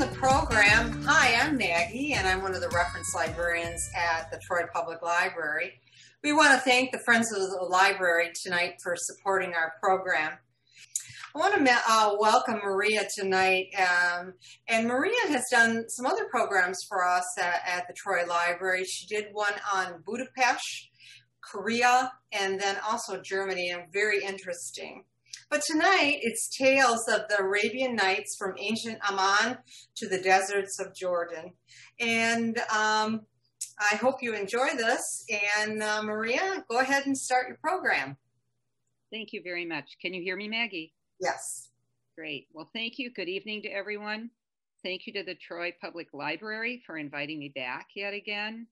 the program. Hi, I'm Maggie, and I'm one of the reference librarians at the Troy Public Library. We want to thank the Friends of the Library tonight for supporting our program. I want to uh, welcome Maria tonight. Um, and Maria has done some other programs for us at, at, the Troy Library. She did one on Budapest, Korea, and then also Germany, and very interesting. But tonight it's tales of the Arabian Nights from ancient Amman to the deserts of Jordan. And um, I hope you enjoy this. And uh, Maria, go ahead and start your program. Thank you very much. Can you hear me, Maggie? Yes. Great. Well, thank you. Good evening to everyone. Thank you to the Troy Public Library for inviting me back yet again.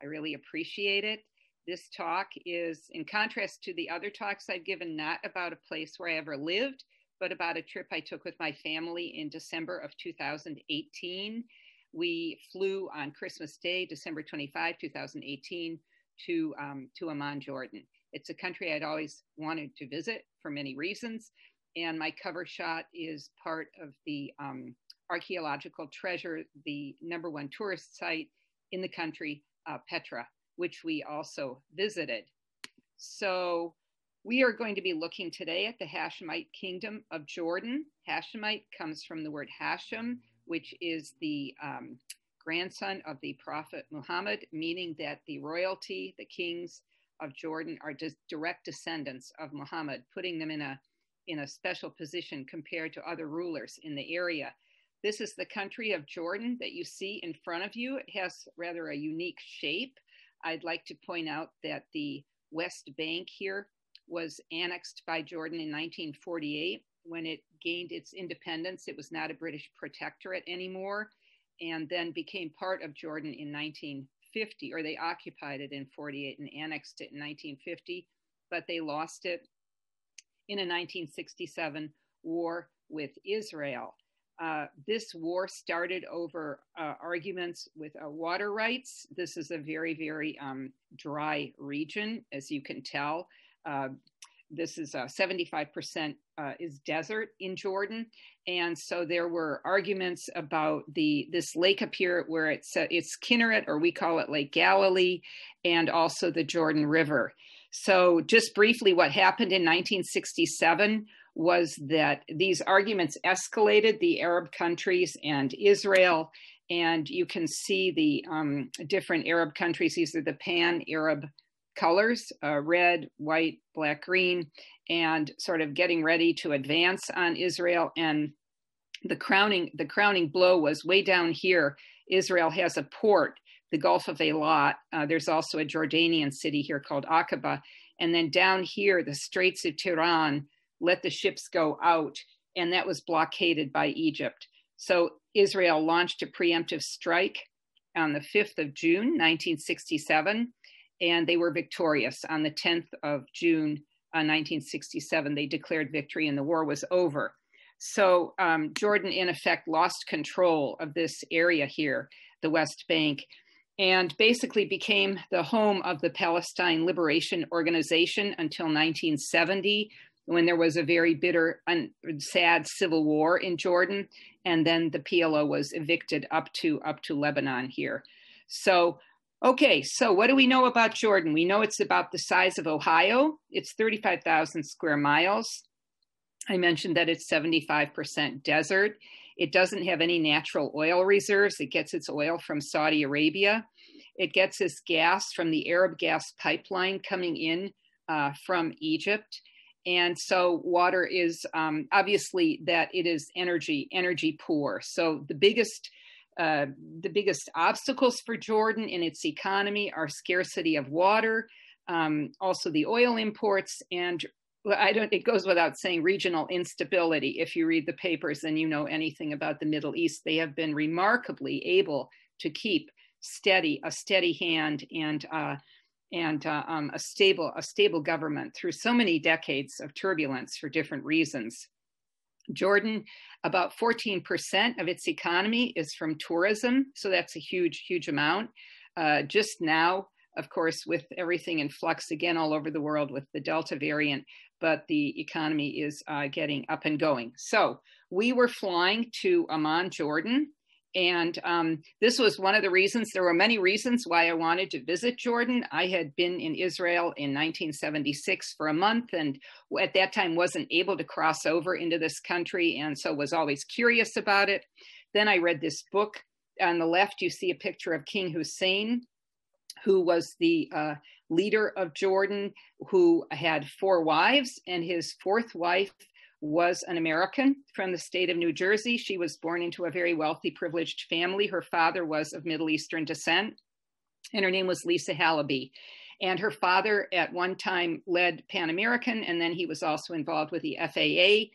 I really appreciate it. This talk is, in contrast to the other talks I've given, not about a place where I ever lived, but about a trip I took with my family in December of 2018. We flew on Christmas Day, December 25, 2018, to, um, to Amman, Jordan. It's a country I'd always wanted to visit for many reasons and my cover shot is part of the um, archaeological treasure, the number one tourist site in the country, uh, Petra, which we also visited. So we are going to be looking today at the Hashemite kingdom of Jordan. Hashemite comes from the word Hashem, which is the um, grandson of the prophet Muhammad, meaning that the royalty, the kings of Jordan, are just direct descendants of Muhammad, putting them in a in a special position compared to other rulers in the area. This is the country of Jordan that you see in front of you. It has rather a unique shape. I'd like to point out that the West Bank here was annexed by Jordan in 1948 when it gained its independence. It was not a British protectorate anymore and then became part of Jordan in 1950, or they occupied it in 48 and annexed it in 1950, but they lost it in a 1967 war with Israel. Uh, this war started over uh, arguments with uh, water rights. This is a very, very um, dry region, as you can tell. Uh, this is 75% uh, uh, is desert in Jordan, and so there were arguments about the this lake up here where it's it's Kinneret, or we call it Lake Galilee, and also the Jordan River. So, just briefly, what happened in 1967 was that these arguments escalated the Arab countries and Israel. And you can see the um, different Arab countries. These are the pan Arab colors uh, red, white, black, green, and sort of getting ready to advance on Israel. And the crowning, the crowning blow was way down here. Israel has a port the Gulf of Eilat. Uh, there's also a Jordanian city here called Aqaba. And then down here, the Straits of Tiran let the ships go out, and that was blockaded by Egypt. So Israel launched a preemptive strike on the 5th of June, 1967, and they were victorious. On the 10th of June, uh, 1967, they declared victory and the war was over. So um, Jordan, in effect, lost control of this area here, the West Bank and basically became the home of the Palestine Liberation Organization until 1970, when there was a very bitter and sad civil war in Jordan, and then the PLO was evicted up to up to Lebanon here. So, okay, so what do we know about Jordan? We know it's about the size of Ohio. It's 35,000 square miles. I mentioned that it's 75% desert. It doesn't have any natural oil reserves. It gets its oil from Saudi Arabia. It gets its gas from the Arab gas pipeline coming in uh, from Egypt. And so water is um, obviously that it is energy energy poor. So the biggest uh, the biggest obstacles for Jordan in its economy are scarcity of water, um, also the oil imports, and I don't, it goes without saying regional instability. If you read the papers and you know anything about the Middle East, they have been remarkably able to keep steady, a steady hand and, uh, and uh, um, a stable, a stable government through so many decades of turbulence for different reasons. Jordan, about 14% of its economy is from tourism, so that's a huge, huge amount. Uh, just now, of course, with everything in flux again all over the world with the Delta variant, but the economy is uh, getting up and going. So we were flying to Amman, Jordan, And um, this was one of the reasons. There were many reasons why I wanted to visit Jordan. I had been in Israel in 1976 for a month, and at that time wasn't able to cross over into this country, and so was always curious about it. Then I read this book. On the left, you see a picture of King Hussein, who was the uh, leader of Jordan, who had four wives, and his fourth wife was an American from the state of New Jersey. She was born into a very wealthy, privileged family. Her father was of Middle Eastern descent, and her name was Lisa Halaby. And her father, at one time, led Pan American, and then he was also involved with the FAA.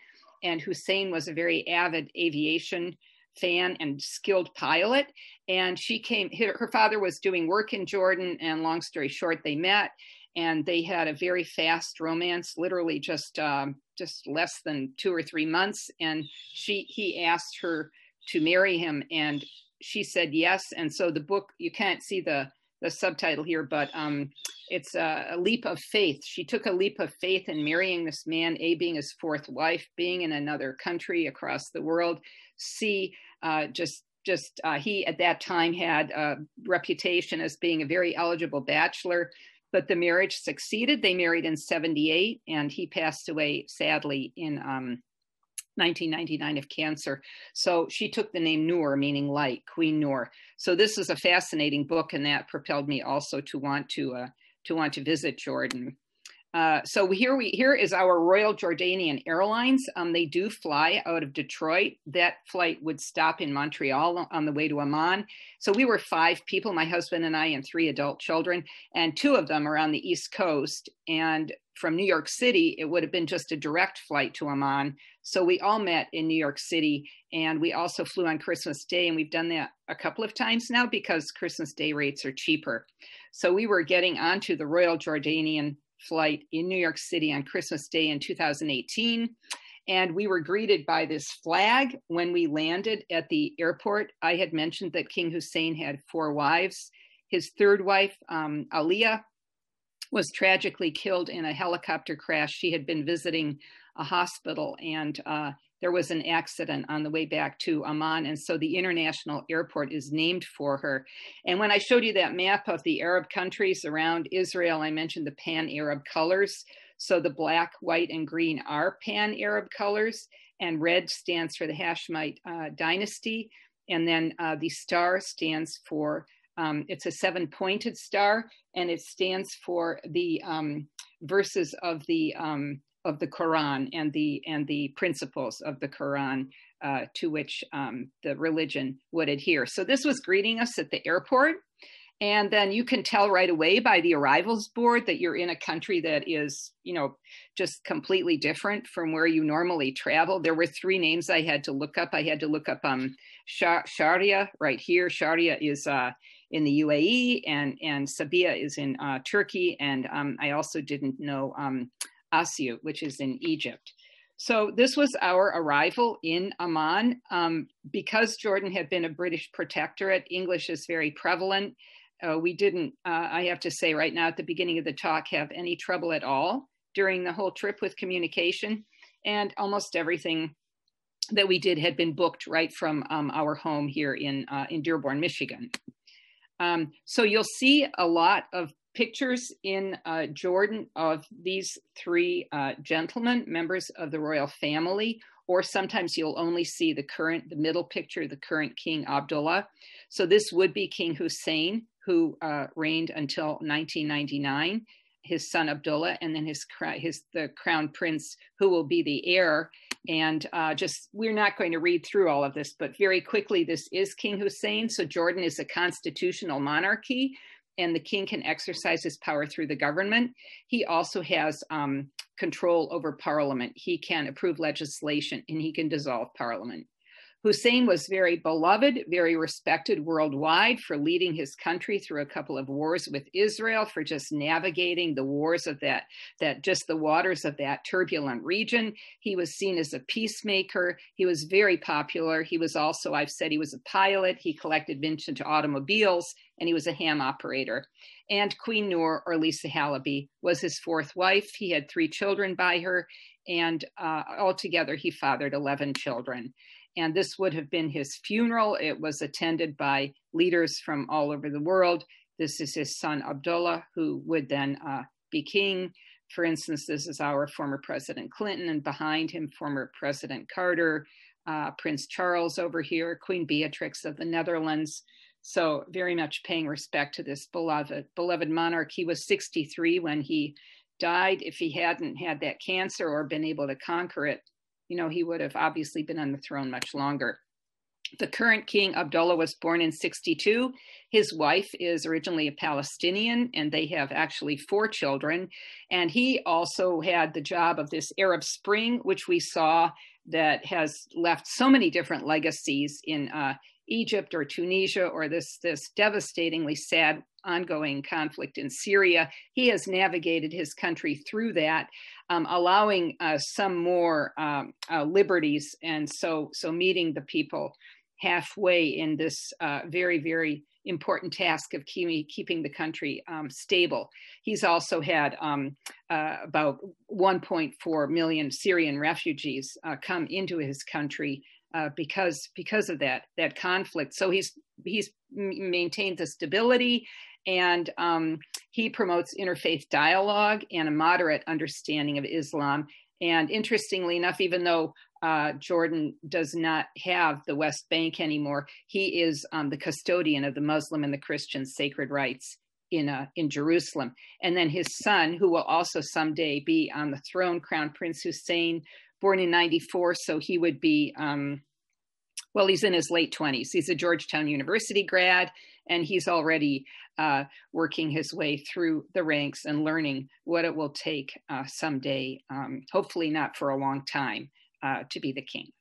And Hussein was a very avid aviation fan and skilled pilot. And she came, here her father was doing work in Jordan, and long story short, they met and they had a very fast romance, literally just um, just less than two or three months. And she he asked her to marry him, and she said yes. And so the book you can't see the the subtitle here, but um, it's a, a, leap of faith. She took a leap of faith in marrying this man, A, being his fourth wife, being in another country across the world, C, uh, just just uh, he at that time had a reputation as being a very eligible bachelor but the marriage succeeded. They married in 78, and he passed away sadly in um, 1999 of cancer. So she took the name Noor, meaning light, Queen Noor. So this is a fascinating book, and that propelled me also to want to uh, to want to visit Jordan. Uh, so here we here is our Royal Jordanian Airlines. Um, they do fly out of Detroit. That flight would stop in Montreal on the way to Amman. So we were five people, my husband and I, and three adult children, and two of them are on the East Coast. And from New York City, it would have been just a direct flight to Amman. So we all met in New York City, and we also flew on Christmas Day, and we've done that a couple of times now because Christmas Day rates are cheaper. So we were getting onto the Royal Jordanian flight in New York City on Christmas Day in 2018. And we were greeted by this flag when we landed at the airport. I had mentioned that King Hussein had four wives. His third wife, um, Alia, was tragically killed in a helicopter crash. She had been visiting a hospital and uh, there was an accident on the way back to Amman. And so the international airport is named for her. And when I showed you that map of the Arab countries around Israel, I mentioned the pan Arab colors. So the black, white, and green are pan Arab colors, and red stands for the Hashemite uh, dynasty. And then uh, the star stands for um, it's a seven pointed star and it stands for the um, verses of the um, of the Quran and the and the principles of the Quran uh, to which um, the religion would adhere. So this was greeting us at the airport, and then you can tell right away by the arrivals board that you're in a country that is, you know, just completely different from where you normally travel. There were three names I had to look up. I had to look up um, Sharjah right here. Sharjah is uh, in the UAE, and and Sabiha is in uh, Turkey, and um, I also didn't know. Um, Asyut, which is in Egypt. So this was our arrival in Amman. Um, because Jordan had been a British protectorate, English is very prevalent. Uh, we didn't, uh, I have to say right now at the beginning of the talk, have any trouble at all during the whole trip with communication. And almost everything that we did had been booked right from um, our home here in, uh, in Dearborn, Michigan. Um, so you'll see a lot of pictures in uh, Jordan of these three uh, gentlemen, members of the royal family, or sometimes you'll only see the current, the middle picture, the current King Abdullah. So this would be King Hussein, who uh, reigned until 1999. His son Abdullah, and then his his the crown prince, who will be the heir. And uh, just we're not going to read through all of this, but very quickly, this is King Hussein. So Jordan is a constitutional monarchy and the king can exercise his power through the government. He also has um, control over parliament. He can approve legislation and he can dissolve parliament. Hussein was very beloved, very respected worldwide for leading his country through a couple of wars with Israel, for just navigating the wars of that, that just the waters of that turbulent region. He was seen as a peacemaker. He was very popular. He was also, I've said, he was a pilot. He collected vintage automobiles and he was a ham operator. And Queen Noor, or Lisa Halaby, was his fourth wife. He had three children by her, and uh, altogether he fathered 11 children. And this would have been his funeral. It was attended by leaders from all over the world. This is his son Abdullah, who would then uh, be king. For instance, this is our former President Clinton, and behind him, former President Carter, uh, Prince Charles over here, Queen Beatrix of the Netherlands. So, very much paying respect to this beloved, beloved monarch. He was 63 when he died. If he hadn't had that cancer or been able to conquer it, you know, he would have obviously been on the throne much longer. The current king, Abdullah, was born in 62. His wife is originally a Palestinian, and they have actually four children. And he also had the job of this Arab Spring, which we saw that has left so many different legacies in uh, Egypt or Tunisia or this, this devastatingly sad ongoing conflict in Syria. He has navigated his country through that, um, allowing uh, some more um, uh, liberties, and so so meeting the people halfway in this uh, very very important task of keeping, keeping the country um, stable. He's also had um, uh, about 1.4 million Syrian refugees uh, come into his country uh, because because of that that conflict. So he's he's maintained the stability and um, he promotes interfaith dialogue and a moderate understanding of Islam. And interestingly enough, even though uh, Jordan does not have the West Bank anymore, he is um, the custodian of the Muslim and the Christian sacred rights in uh, in Jerusalem. And then his son, who will also someday be on the throne, Crown Prince Hussein, born in '94, so he would be. Um, well, he's in his late 20s. He's a Georgetown University grad, and he's already uh, working his way through the ranks and learning what it will take uh, someday, um, hopefully not for a long time, uh, to be the king.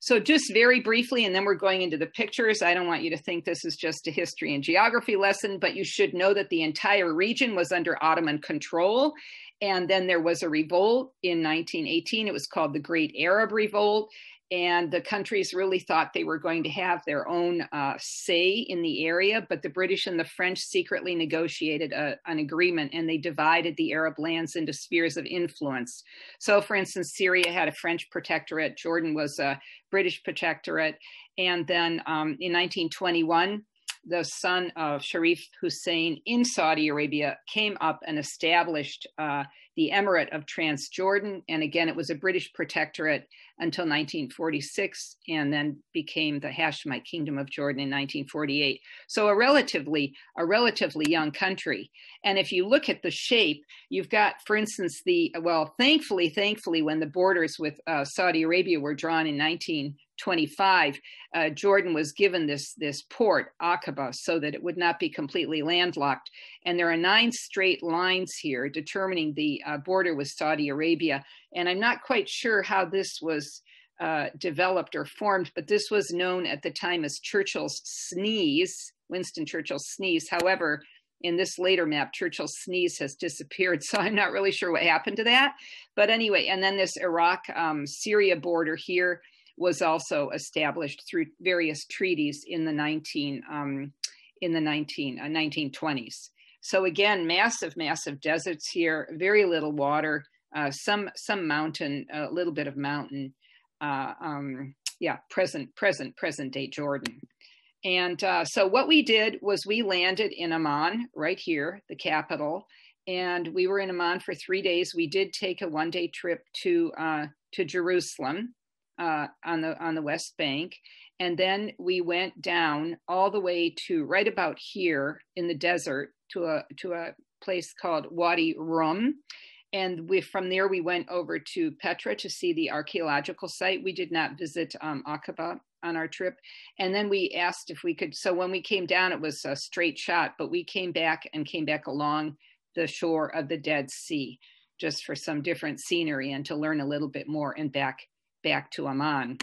So, just very briefly, and then we're going into the pictures. I don't want you to think this is just a history and geography lesson, but you should know that the entire region was under Ottoman control. And then there was a revolt in 1918. It was called the Great Arab Revolt and the countries really thought they were going to have their own uh, say in the area, but the British and the French secretly negotiated a, an agreement and they divided the Arab lands into spheres of influence. So, for instance, Syria had a French protectorate, Jordan was a British protectorate, and then um, in 1921, the son of Sharif Hussein in Saudi Arabia came up and established uh, the Emirate of Transjordan. And again, it was a British protectorate until 1946 and then became the Hashemite Kingdom of Jordan in 1948. So a relatively a relatively young country. And if you look at the shape, you've got, for instance, the well, thankfully, thankfully, when the borders with uh, Saudi Arabia were drawn in 19 25, uh, Jordan was given this, this port, Aqaba, so that it would not be completely landlocked. And there are nine straight lines here determining the uh, border with Saudi Arabia. And I'm not quite sure how this was uh, developed or formed, but this was known at the time as Churchill's sneeze, Winston Churchill's sneeze. However, in this later map, Churchill's sneeze has disappeared, so I'm not really sure what happened to that. But anyway, and then this Iraq um, Syria border here was also established through various treaties in the 19 um, in the 19 uh, 1920s. So again, massive, massive deserts here, very little water, uh, some some mountain, a little bit of mountain. Uh, um, yeah, present, present, present day Jordan. And uh, so what we did was we landed in Amman, right here, the capital, and we were in Amman for three days. We did take a one day trip to uh, to Jerusalem, uh, on the on the West Bank, and then we went down all the way to right about here in the desert to a to a place called Wadi Rum. And we, from there, we went over to Petra to see the archaeological site. We did not visit um, Aqaba on our trip. And then we asked if we could. So when we came down, it was a straight shot, but we came back and came back along the shore of the Dead Sea just for some different scenery and to learn a little bit more and back back to Amman.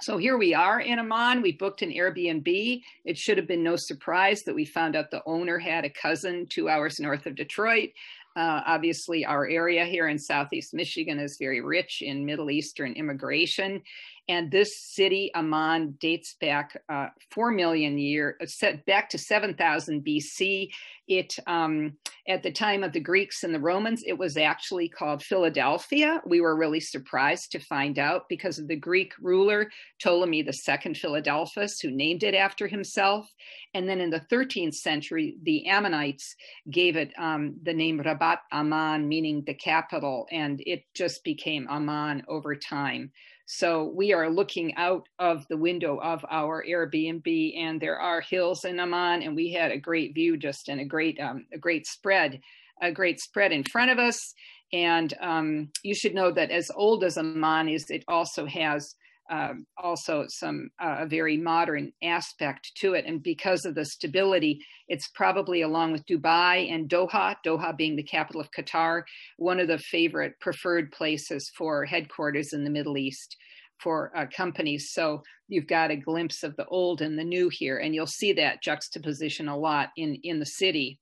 So here we are in Amman. We booked an Airbnb. It should have been no surprise that we found out the owner had a cousin two hours north of Detroit. Uh, obviously, our area here in Southeast Michigan is very rich in Middle Eastern immigration. And this city, Amman, dates back uh, 4 million year, uh, set back to 7000 BC. It, um, at the time of the Greeks and the Romans, it was actually called Philadelphia. We were really surprised to find out because of the Greek ruler Ptolemy II Philadelphus, who named it after himself. And then in the 13th century, the Ammonites gave it um, the name Rabat Amman, meaning the capital, and it just became Amman over time. So we are looking out of the window of our Airbnb, and there are hills in Amman, and we had a great view, just and a great um, a great spread, a great spread in front of us. And um, you should know that as old as Amman is, it also has um, also some uh, a very modern aspect to it. And because of the stability, it's probably along with Dubai and Doha, Doha being the capital of Qatar, one of the favorite preferred places for headquarters in the Middle East for uh, companies. So you've got a glimpse of the old and the new here, and you'll see that juxtaposition a lot in in the city.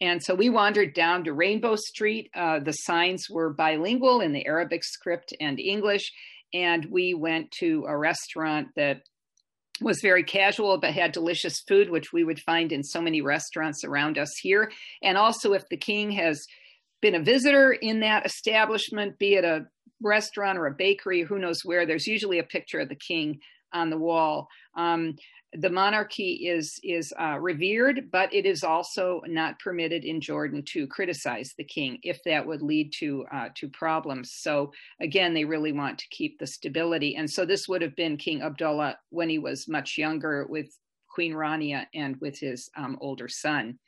And so we wandered down to Rainbow Street. Uh, the signs were bilingual in the Arabic script and English, and we went to a restaurant that was very casual but had delicious food which we would find in so many restaurants around us here. And also if the king has been a visitor in that establishment be it a restaurant or a bakery who knows where there's usually a picture of the king on the wall um, the monarchy is is uh, revered, but it is also not permitted in Jordan to criticize the king if that would lead to uh, to problems. So again, they really want to keep the stability, and so this would have been King Abdullah when he was much younger with Queen Rania and with his um, older son.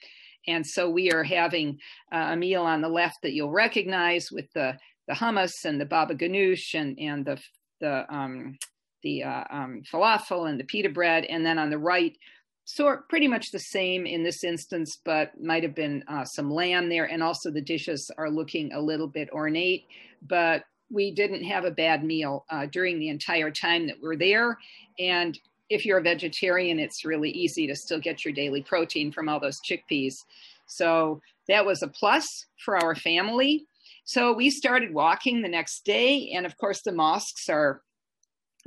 And so we are having uh, a meal on the left that you'll recognize with the the hummus and the baba ganoush and and the the um, the uh, um, falafel and the pita bread, and then on the right, sort pretty much the same in this instance, but might have been uh, some lamb there, and also the dishes are looking a little bit ornate, but we didn't have a bad meal uh, during the entire time that we're there, and if you're a vegetarian, it's really easy to still get your daily protein from all those chickpeas. So that was a plus for our family. So we started walking the next day, and of course, the mosques are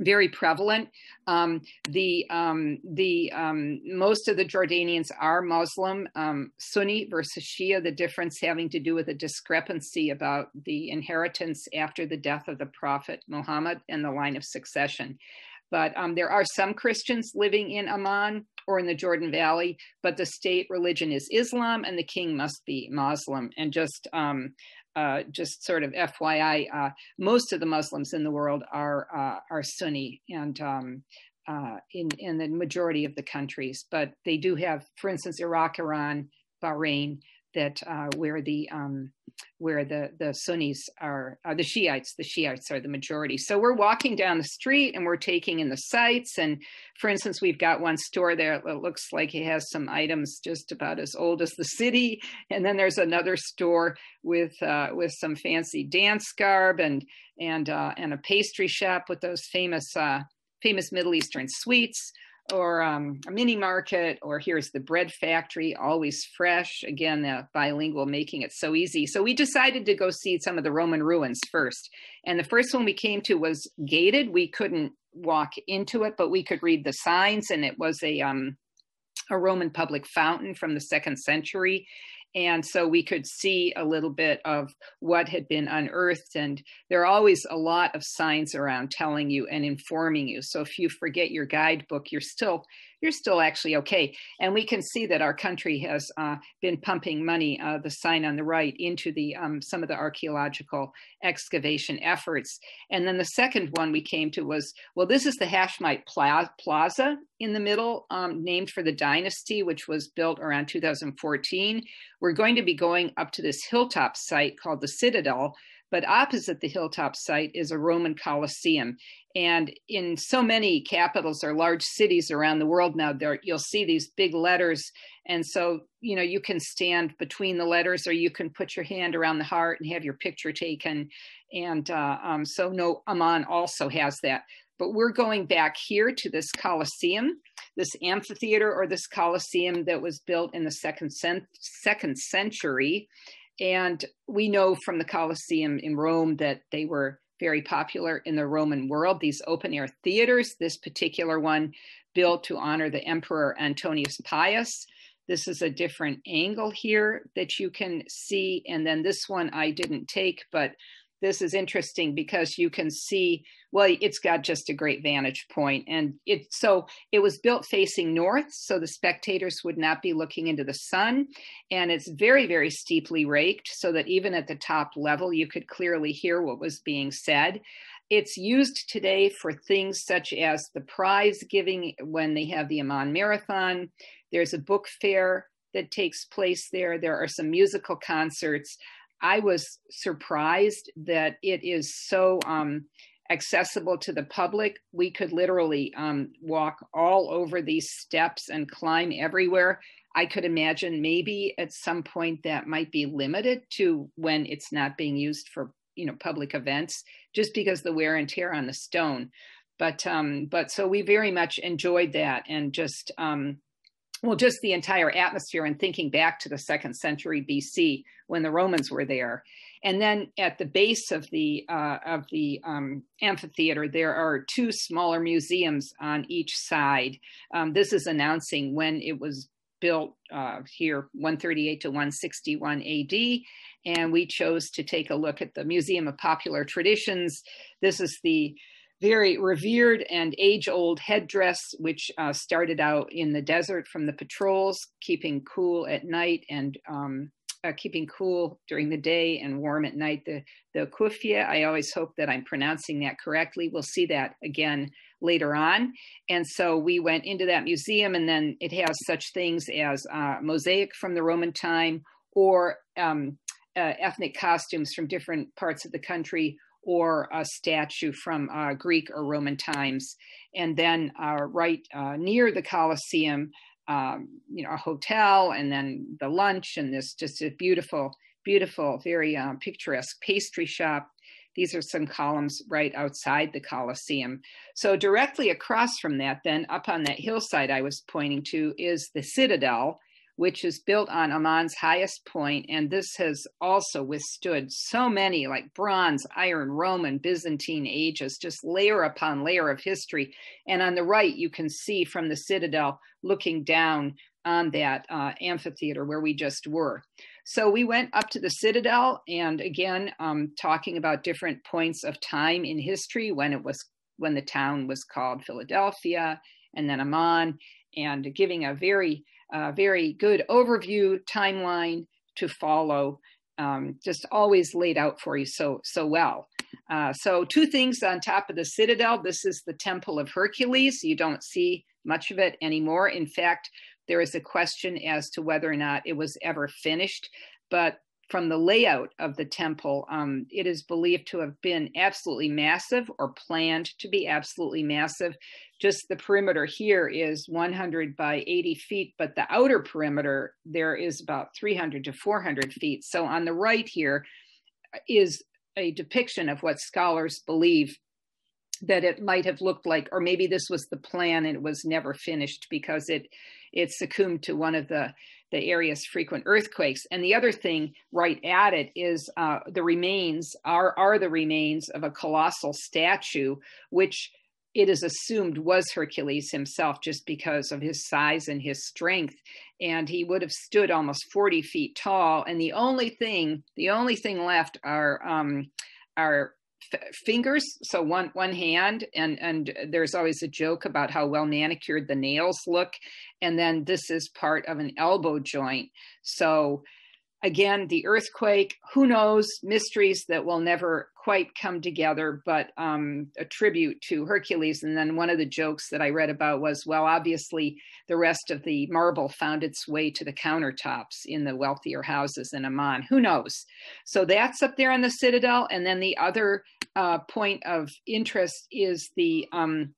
very prevalent. Um, the um, the um, most of the Jordanians are Muslim, um, Sunni versus Shia. The difference having to do with a discrepancy about the inheritance after the death of the Prophet Muhammad and the line of succession. But um, there are some Christians living in Amman or in the Jordan Valley, but the state religion is Islam, and the king must be Muslim. And just um, uh, just sort of FYI, uh, most of the Muslims in the world are uh, are Sunni, and um, uh, in in the majority of the countries. But they do have, for instance, Iraq, Iran, Bahrain, that uh, where the um, where the the Sunnis are uh, the Shiites. The Shiites are the majority. So we're walking down the street and we're taking in the sights. And for instance, we've got one store there that looks like it has some items just about as old as the city. And then there's another store with uh, with some fancy dance garb and and uh, and a pastry shop with those famous uh, famous Middle Eastern sweets or um, a mini market, or here's the bread factory, always fresh. Again, the bilingual making it so easy. So we decided to go see some of the Roman ruins first. And the first one we came to was gated. We couldn't walk into it, but we could read the signs, and it was a um, a Roman public fountain from the second century. And so we could see a little bit of what had been unearthed. And there are always a lot of signs around telling you and informing you. So if you forget your guidebook, you're still you're still actually okay. And we can see that our country has uh, been pumping money, uh, the sign on the right, into the um, some of the archaeological excavation efforts. And then the second one we came to was, well, this is the Hashemite Plaza in the middle, um, named for the dynasty, which was built around 2014. We're going to be going up to this hilltop site called the Citadel, but opposite the hilltop site is a Roman Colosseum. And in so many capitals or large cities around the world now, there you'll see these big letters. And so, you know, you can stand between the letters or you can put your hand around the heart and have your picture taken. And uh, um, so, no, Amman also has that. But we're going back here to this Colosseum, this amphitheater or this Colosseum that was built in the second, cent- second century and we know from the Colosseum in Rome that they were very popular in the Roman world, these open air theaters, this particular one built to honor the Emperor Antonius Pius. This is a different angle here that you can see. And then this one I didn't take, but this is interesting because you can see well it's got just a great vantage point and it so it was built facing north so the spectators would not be looking into the sun and it's very very steeply raked so that even at the top level you could clearly hear what was being said it's used today for things such as the prize giving when they have the Amman Marathon. There's a book fair that takes place there. There are some musical concerts. I was surprised that it is so um, accessible to the public. We could literally um, walk all over these steps and climb everywhere. I could imagine maybe at some point that might be limited to when it's not being used for you know public events, just because the wear and tear on the stone. But um, but so we very much enjoyed that and just um, well, just the entire atmosphere and thinking back to the second century BC when the Romans were there. And then at the base of the uh, of the um, amphitheater, there are two smaller museums on each side. Um, this is announcing when it was built uh, here, 138 to 161 AD, and we chose to take a look at the Museum of Popular Traditions. This is the very revered and age old headdress, which uh, started out in the desert from the patrols, keeping cool at night and um, uh, keeping cool during the day and warm at night. The, the kufia, I always hope that I'm pronouncing that correctly. We'll see that again later on. And so we went into that museum, and then it has such things as uh, mosaic from the Roman time or um, uh, ethnic costumes from different parts of the country or a statue from uh, Greek or Roman times. And then uh, right uh, near the Colosseum, um, you know, a hotel and then the lunch and this just a beautiful, beautiful, very uh, picturesque pastry shop. These are some columns right outside the Colosseum. So directly across from that, then up on that hillside I was pointing to is the Citadel, which is built on Amman's highest point, and this has also withstood so many like bronze, iron, Roman, Byzantine ages, just layer upon layer of history. And on the right, you can see from the citadel looking down on that uh, amphitheater where we just were. So we went up to the citadel, and again, um, talking about different points of time in history when it was when the town was called Philadelphia, and then Amman, and giving a very a very good overview timeline to follow. Um, just always laid out for you so so well. Uh, so two things on top of the citadel. This is the Temple of Hercules. You don't see much of it anymore. In fact, there is a question as to whether or not it was ever finished. But from the layout of the temple, um, it is believed to have been absolutely massive or planned to be absolutely massive. Just the perimeter here is 100 by 80 feet, but the outer perimeter there is about 300 to 400 feet. So on the right here is a depiction of what scholars believe that it might have looked like, or maybe this was the plan and it was never finished because it it succumbed to one of the the area's frequent earthquakes. And the other thing right at it is uh, the remains are are the remains of a colossal statue, which it is assumed was Hercules himself just because of his size and his strength. And he would have stood almost 40 feet tall. And the only thing, the only thing left are um, are f- fingers so one one hand and and there's always a joke about how well manicured the nails look and then this is part of an elbow joint. So again the earthquake who knows mysteries that will never quite come together but um, a tribute to hercules and then one of the jokes that i read about was well obviously the rest of the marble found its way to the countertops in the wealthier houses in amman. Who knows? So that's up there on the citadel and then the other uh, point of interest is the um,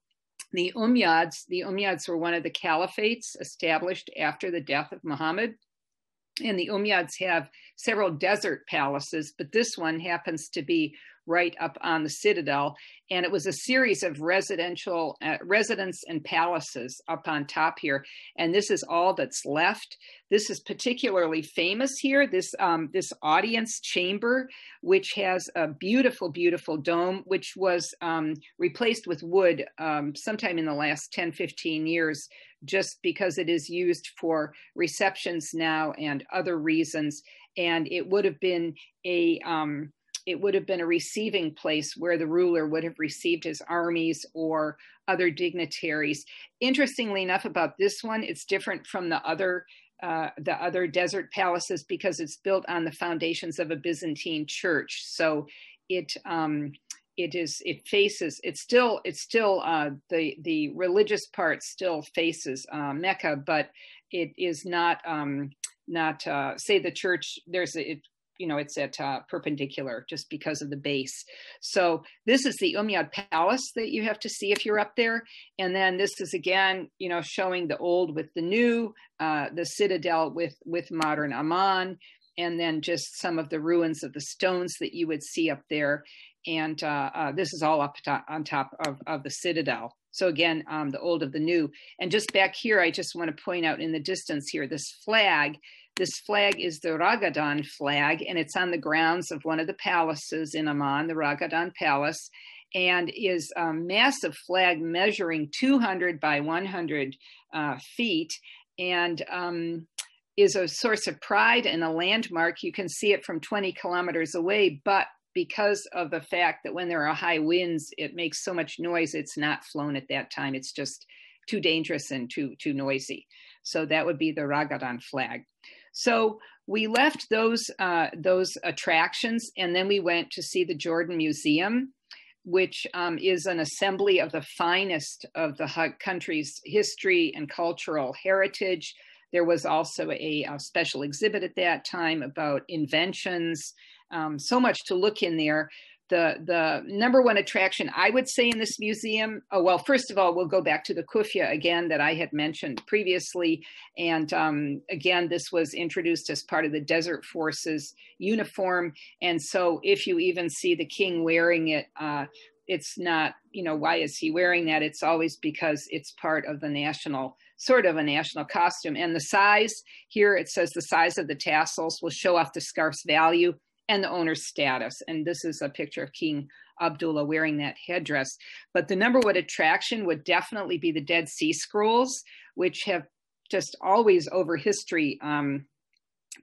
the Umayyads. The Umayyads were one of the caliphates established after the death of Muhammad. And the Umayyads have several desert palaces, but this one happens to be right up on the citadel. And it was a series of residential uh, residence and palaces up on top here. And this is all that's left. This is particularly famous here. This um, this audience chamber, which has a beautiful, beautiful dome, which was um, replaced with wood um, sometime in the last 10, 15 years, just because it is used for receptions now and other reasons. And it would have been a um, it would have been a receiving place where the ruler would have received his armies or other dignitaries. Interestingly enough, about this one, it's different from the other uh, the other desert palaces because it's built on the foundations of a Byzantine church. So it um, it is it faces it's still it's still uh, the the religious part still faces uh, Mecca, but it is not um, not uh, say the church. There's a, it you know it's at uh, perpendicular just because of the base. So this is the Umayyad palace that you have to see if you're up there. And then this is again you know showing the old with the new uh, the citadel with with modern Amman and then just some of the ruins of the stones that you would see up there. And uh, uh this is all up to, on top of, of the citadel. So again, um, the old of the new. And just back here, I just want to point out in the distance here, this flag this flag is the Raghadan flag, and it's on the grounds of one of the palaces in Amman, the Raghadan Palace, and is a massive flag measuring 200 by 100 uh, feet, and um, is a source of pride and a landmark. You can see it from 20 kilometers away, but because of the fact that when there are high winds, it makes so much noise, it's not flown at that time. It's just too dangerous and too too noisy. So that would be the Raghadan flag. So we left those uh, those attractions, and then we went to see the Jordan Museum, which um, is an assembly of the finest of the country's history and cultural heritage. There was also a, a special exhibit at that time about inventions. Um, so much to look in there the the number one attraction I would say in this museum. Oh well, first of all, we'll go back to the kufia again that I had mentioned previously, and um, again, this was introduced as part of the Desert Forces uniform, and so if you even see the king wearing it. Uh, it's not, you know, why is he wearing that? It's always because it's part of the national, sort of a national costume. And the size here, it says the size of the tassels will show off the scarf's value and the owner's status. And this is a picture of King Abdullah wearing that headdress. But the number one attraction would definitely be the Dead Sea Scrolls, which have just always over history um,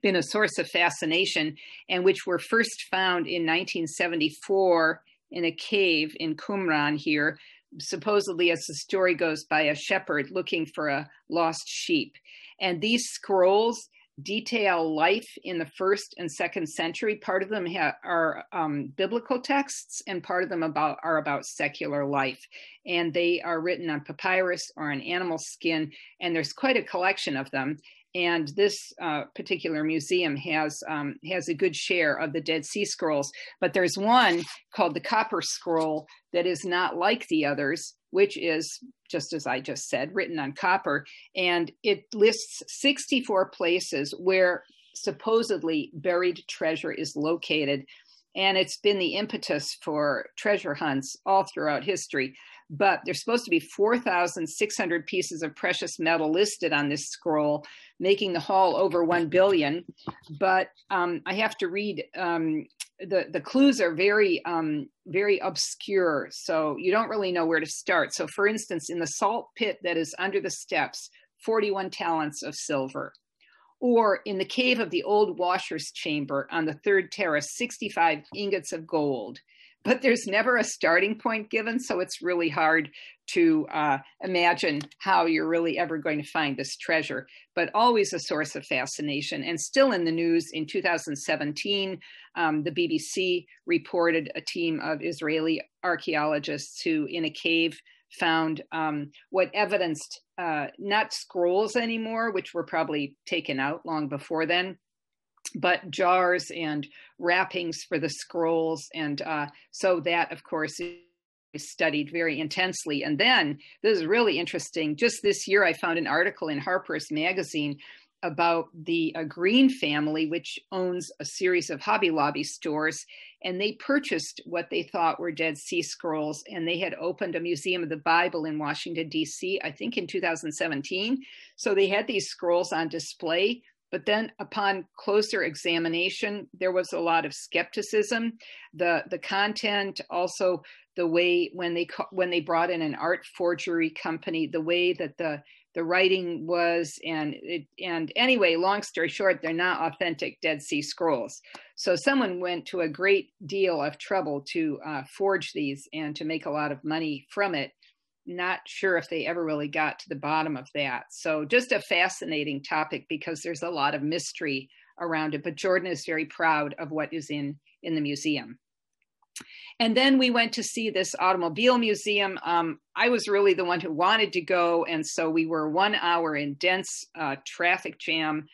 been a source of fascination and which were first found in 1974 in a cave in Qumran here, supposedly, as the story goes, by a shepherd looking for a lost sheep. And these scrolls detail life in the first and second century. Part of them ha- are um, biblical texts, and part of them about are about secular life. And they are written on papyrus or on animal skin, and there's quite a collection of them. And this uh, particular museum has um, has a good share of the Dead Sea Scrolls, but there's one called the Copper Scroll that is not like the others which is just as I just said, written on copper. And it lists 64 places where supposedly buried treasure is located. And it's been the impetus for treasure hunts all throughout history. But there's supposed to be 4,600 pieces of precious metal listed on this scroll, making the haul over 1 billion. But um, I have to read um, the the clues are very um, very obscure, so you don't really know where to start. So, for instance, in the salt pit that is under the steps, forty one talents of silver, or in the cave of the old washer's chamber on the third terrace, sixty five ingots of gold but there's never a starting point given, so it's really hard to uh, imagine how you're really ever going to find this treasure, but always a source of fascination. And still in the news in 2017, um, the BBC reported a team of Israeli archaeologists who, in a cave, found um, what evidenced uh, not scrolls anymore, which were probably taken out long before then, but jars and wrappings for the scrolls. And uh, so that, of course, is studied very intensely. And then this is really interesting. Just this year, I found an article in Harper's Magazine about the uh, Green family, which owns a series of Hobby Lobby stores, and they purchased what they thought were Dead Sea Scrolls, and they had opened a museum of the Bible in Washington D.C. I think in 2017. So they had these scrolls on display. But then, upon closer examination, there was a lot of skepticism. the The content, also the way when they when they brought in an art forgery company, the way that the the writing was and it, and anyway long story short they're not authentic dead sea scrolls so someone went to a great deal of trouble to uh, forge these and to make a lot of money from it not sure if they ever really got to the bottom of that so just a fascinating topic because there's a lot of mystery around it but jordan is very proud of what is in in the museum and then we went to see this automobile museum. Um, I was really the one who wanted to go. And so we were one hour in dense uh, traffic jam.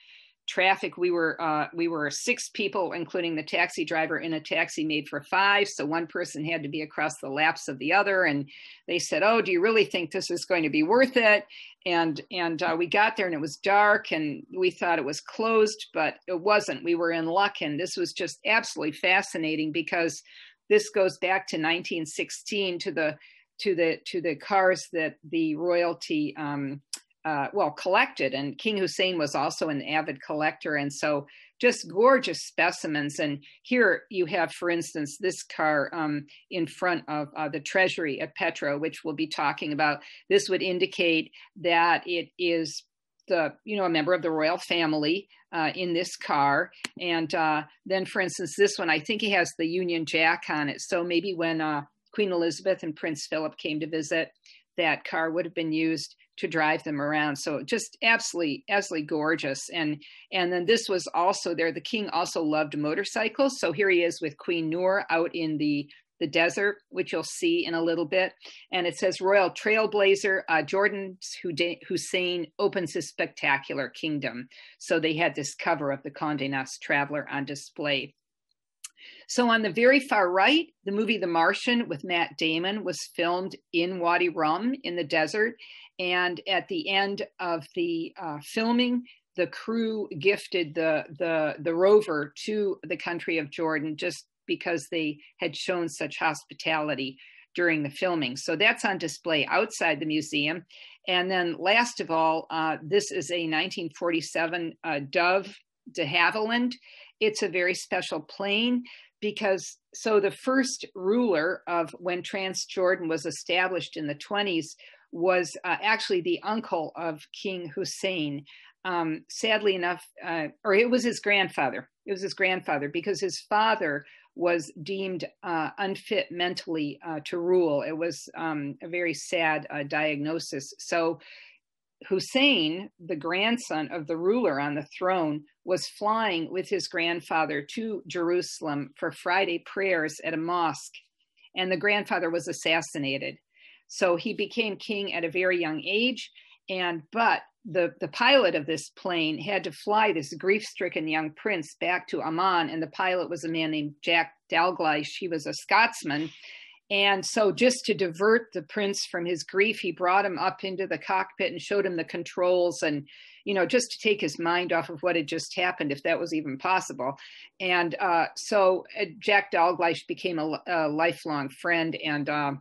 Traffic. We were uh, we were six people, including the taxi driver, in a taxi made for five. So one person had to be across the laps of the other. And they said, "Oh, do you really think this is going to be worth it?" And and uh, we got there and it was dark and we thought it was closed, but it wasn't. We were in luck, and this was just absolutely fascinating because this goes back to 1916 to the to the to the cars that the royalty um, uh, well collected and king hussein was also an avid collector and so just gorgeous specimens and here you have for instance this car um, in front of uh, the treasury at petra which we'll be talking about. This would indicate that it is the you know a member of the royal family uh, in this car and uh, then for instance this one i think he has the union jack on it so maybe when uh, queen elizabeth and prince philip came to visit that car would have been used to drive them around so just absolutely absolutely gorgeous and and then this was also there the king also loved motorcycles so here he is with queen noor out in the the desert, which you'll see in a little bit. And it says Royal Trailblazer, uh, Jordan Hussein opens his spectacular kingdom. So they had this cover of the Condé Nast Traveler on display. So on the very far right, the movie The Martian with Matt Damon was filmed in Wadi Rum in the desert. And at the end of the uh, filming, the crew gifted the the the rover to the country of Jordan just because they had shown such hospitality during the filming. So that's on display outside the museum. And then, last of all, uh, this is a 1947 uh, Dove de Havilland. It's a very special plane because so the first ruler of when Transjordan was established in the 20s was uh, actually the uncle of King Hussein. Um, sadly enough, uh, or it was his grandfather. It was his grandfather because his father was deemed uh, unfit mentally uh, to rule. It was um, a very sad uh, diagnosis. So Hussein, the grandson of the ruler on the throne, was flying with his grandfather to Jerusalem for Friday prayers at a mosque, and the grandfather was assassinated. So he became king at a very young age, and but the, the pilot of this plane had to fly this grief stricken young prince back to Amman, and the pilot was a man named Jack Dalgleish. He was a Scotsman. And so, just to divert the prince from his grief, he brought him up into the cockpit and showed him the controls and, you know, just to take his mind off of what had just happened, if that was even possible. And uh, so, uh, Jack Dalgleish became a, a lifelong friend, and uh,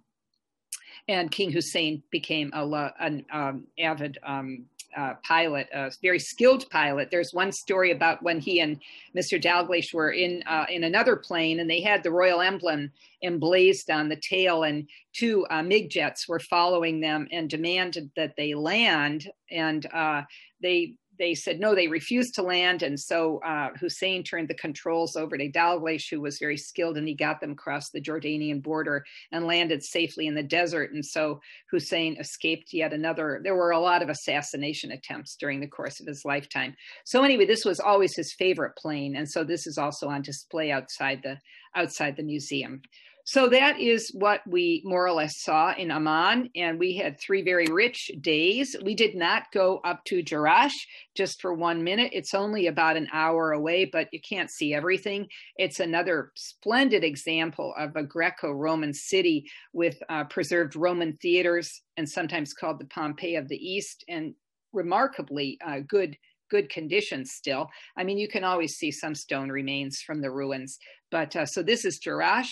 and King Hussein became a, an um, avid um, uh, pilot, a very skilled pilot. There's one story about when he and Mr. Dalgleish were in uh, in another plane, and they had the royal emblem emblazed on the tail, and two uh, MiG jets were following them and demanded that they land. And uh, they they said no, they refused to land, and so uh, Hussein turned the controls over to Dalgleish, who was very skilled, and he got them across the Jordanian border and landed safely in the desert. And so Hussein escaped yet another. There were a lot of assassination attempts during the course of his lifetime. So anyway, this was always his favorite plane, and so this is also on display outside the outside the museum. So that is what we more or less saw in Amman, and we had three very rich days. We did not go up to Jerash just for one minute. It's only about an hour away, but you can't see everything. It's another splendid example of a Greco Roman city with uh, preserved Roman theaters and sometimes called the Pompeii of the East, and remarkably uh, good good condition still. I mean, you can always see some stone remains from the ruins. But uh, so this is Jerash.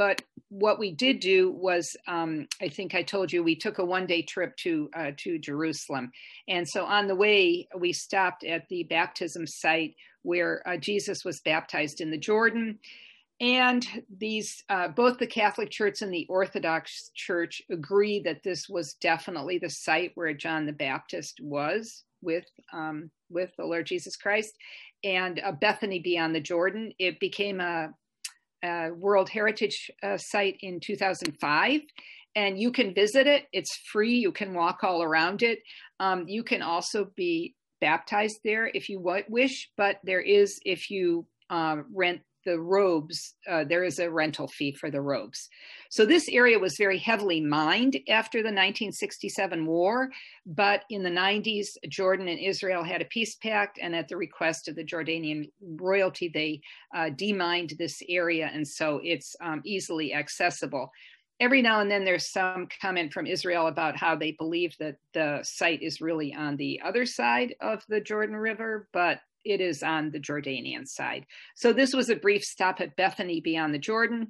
But what we did do was, um, I think I told you, we took a one-day trip to uh, to Jerusalem, and so on the way we stopped at the baptism site where uh, Jesus was baptized in the Jordan. And these, uh, both the Catholic Church and the Orthodox Church agree that this was definitely the site where John the Baptist was with um, with the Lord Jesus Christ, and uh, Bethany beyond the Jordan. It became a, a World Heritage uh, Site in 2005, and you can visit it. It's free. You can walk all around it. Um, you can also be baptized there if you wish, but there is if you uh, rent the robes, uh, there is a rental fee for the robes. So this area was very heavily mined after the 1967 war, but in the 90s, Jordan and Israel had a peace pact, and at the request of the Jordanian royalty, they uh, demined this area, and so it's um, easily accessible. Every now and then, there's some comment from Israel about how they believe that the site is really on the other side of the Jordan River, but it is on the Jordanian side. So this was a brief stop at Bethany beyond the Jordan.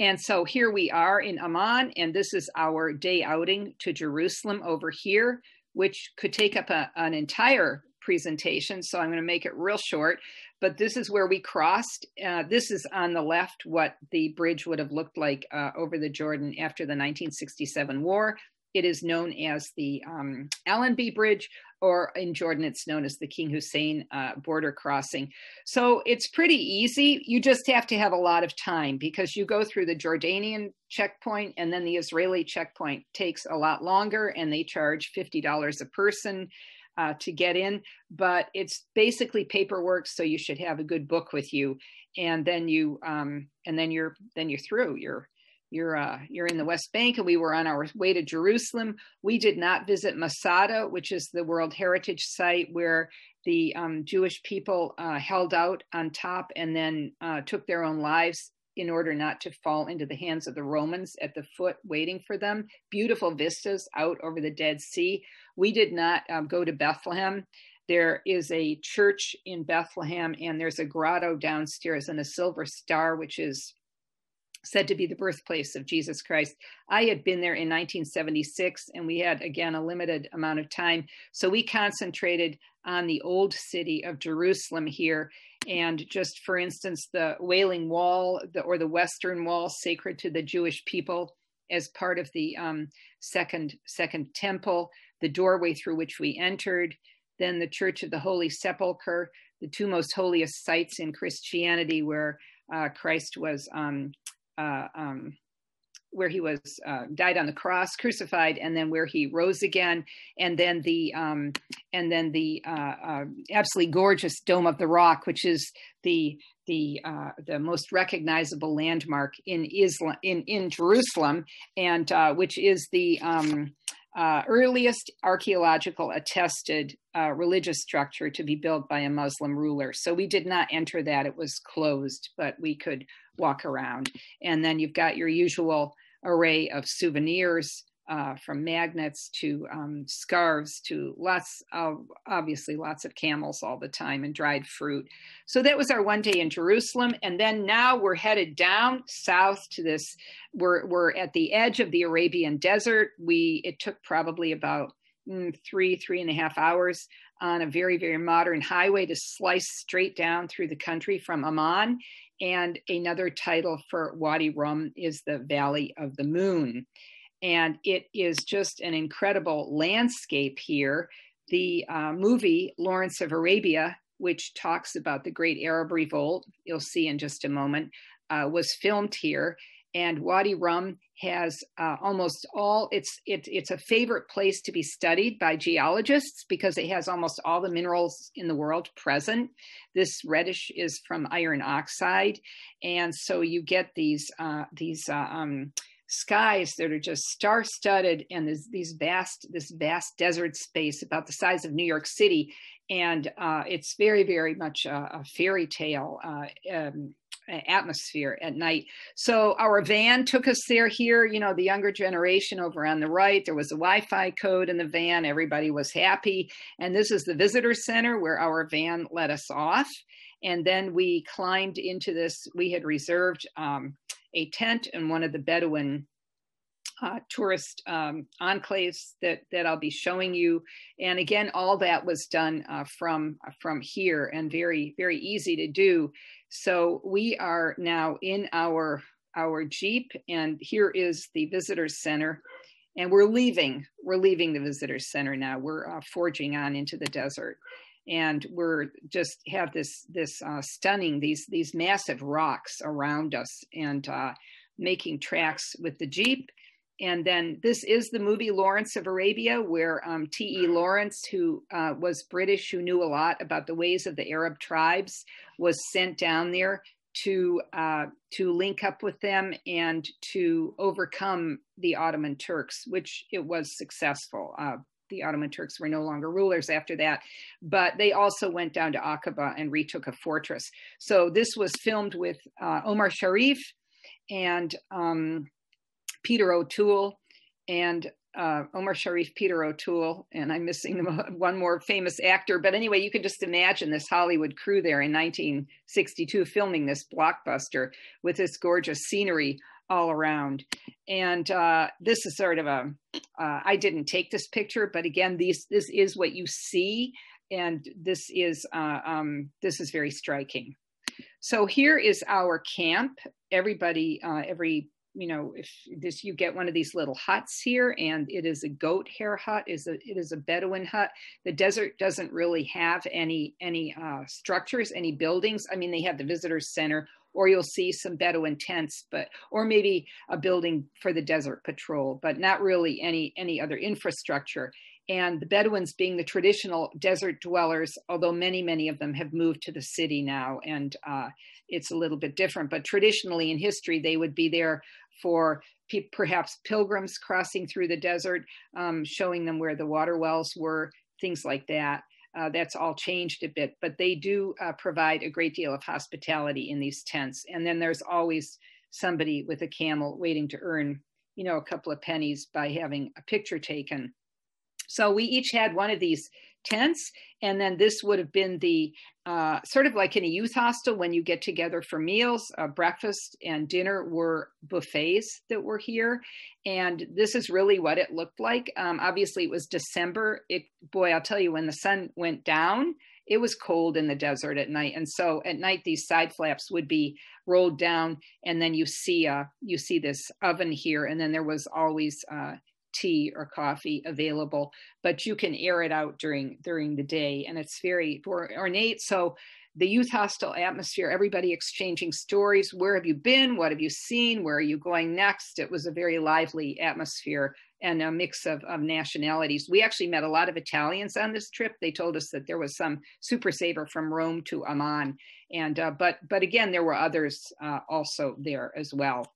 And so here we are in Amman, and this is our day outing to Jerusalem over here, which could take up a, an entire presentation. So I'm going to make it real short. But this is where we crossed. Uh, this is on the left, what the bridge would have looked like uh, over the Jordan after the 1967 war. It is known as the um, Allenby Bridge, or in Jordan, it's known as the King Hussein uh, border crossing. So it's pretty easy. You just have to have a lot of time because you go through the Jordanian checkpoint and then the Israeli checkpoint takes a lot longer and they charge $50 a person. Uh, to get in, but it's basically paperwork. So you should have a good book with you, and then you um, and then you're then you're through. You're you're uh, you're in the West Bank, and we were on our way to Jerusalem. We did not visit Masada, which is the World Heritage Site where the um, Jewish people uh, held out on top and then uh, took their own lives in order not to fall into the hands of the Romans at the foot waiting for them. Beautiful vistas out over the Dead Sea. We did not um, go to Bethlehem. There is a church in Bethlehem, and there's a grotto downstairs and a silver star, which is said to be the birthplace of Jesus Christ. I had been there in 1976 and we had, again, a limited amount of time. So we concentrated on the old city of Jerusalem here. And just for instance, the Wailing Wall the, or the Western Wall, sacred to the Jewish people as part of the um, second, second temple, the doorway through which we entered, then the Church of the Holy Sepulchre, the two most holiest sites in Christianity where uh, Christ was um, uh, um, where he was uh, died on the cross, crucified, and then where he rose again, and then the um, and then the uh, uh, absolutely gorgeous Dome of the Rock, which is the the uh, the most recognizable landmark in Islam in in Jerusalem, and uh, which is the um, uh, earliest archaeological attested uh, religious structure to be built by a Muslim ruler. So we did not enter that; it was closed, but we could walk around. And then you've got your usual array of souvenirs uh, from magnets to um, scarves to lots of obviously lots of camels all the time and dried fruit. So that was our one day in Jerusalem, and then now we're headed down south to this. We're we're at the edge of the Arabian Desert. We it took probably about mm, three three and a half hours on a very very modern highway to slice straight down through the country from Amman and another title for Wadi Rum is the Valley of the Moon. And it is just an incredible landscape here. The uh, movie Lawrence of Arabia, which talks about the Great Arab Revolt, you'll see in just a moment, uh, was filmed here and Wadi Rum has uh, almost all it's it, it's a favorite place to be studied by geologists because it has almost all the minerals in the world present. This reddish is from iron oxide, and so you get these uh, these uh, um, skies that are just star-studded and this, these vast this vast desert space about the size of New York City, and uh, it's very very much a, a fairy tale. Uh, um, atmosphere at night. So our van took us there here, you know, the younger generation over on the right. There was a Wi Fi code in the van. Everybody was happy. And this is the visitor center where our van let us off. And then we climbed into this, we had reserved um, a tent in one of the Bedouin uh, tourist um, enclaves that that I'll be showing you. And again, all that was done uh, from from here and very very easy to do. So we are now in our our jeep, and here is the visitors center. And we're leaving. We're leaving the visitors center now. We're uh, forging on into the desert and we're just have this this uh, stunning these these massive rocks around us and uh, making tracks with the jeep and then this is the movie Lawrence of Arabia, where um, T.E. Lawrence, who uh, was British, who knew a lot about the ways of the Arab tribes, was sent down there to uh, to link up with them and to overcome the Ottoman Turks, which it was successful. The Ottoman Turks were no longer rulers after that, but they also went down to Aqaba and retook a fortress. So this was filmed with uh, Omar Sharif and um, Peter O'Toole and uh, Omar Sharif, Peter O'Toole, and I'm missing one more famous actor. But anyway, you can just imagine this Hollywood crew there in 1962 filming this blockbuster with this gorgeous scenery all around. And uh, this is sort of a. Uh, I didn't take this picture, but again, these this is what you see, and this is uh, um, this is very striking. So here is our camp. Everybody, uh, every you know if this you get one of these little huts here and it is a goat hair hut is a it is a bedouin hut the desert doesn't really have any any uh, structures any buildings i mean they have the visitors center or you'll see some bedouin tents but or maybe a building for the desert patrol but not really any any other infrastructure and the bedouins being the traditional desert dwellers although many many of them have moved to the city now and uh, it's a little bit different but traditionally in history they would be there for pe- perhaps pilgrims crossing through the desert, um, showing them where the water wells were, things like that. Uh, that's all changed a bit, but they do uh, provide a great deal of hospitality in these tents. And then there's always somebody with a camel waiting to earn, you know, a couple of pennies by having a picture taken. So we each had one of these tents. And then this would have been the uh, sort of like in a youth hostel when you get together for meals, uh, breakfast and dinner were buffets that were here. And this is really what it looked like. Um, obviously, it was December. It, boy, I'll tell you, when the sun went down, it was cold in the desert at night and so at night these side flaps would be rolled down and then you see uh you see this oven here and then there was always uh tea or coffee available, but you can air it out during during the day, and it's very ornate. So the youth hostel atmosphere, everybody exchanging stories. Where have you been? What have you seen? Where are you going next? It was a very lively atmosphere and a mix of, of nationalities. We actually met a lot of Italians on this trip. They told us that there was some super saver from Rome to Amman, and uh, but but again, there were others uh, also there as well.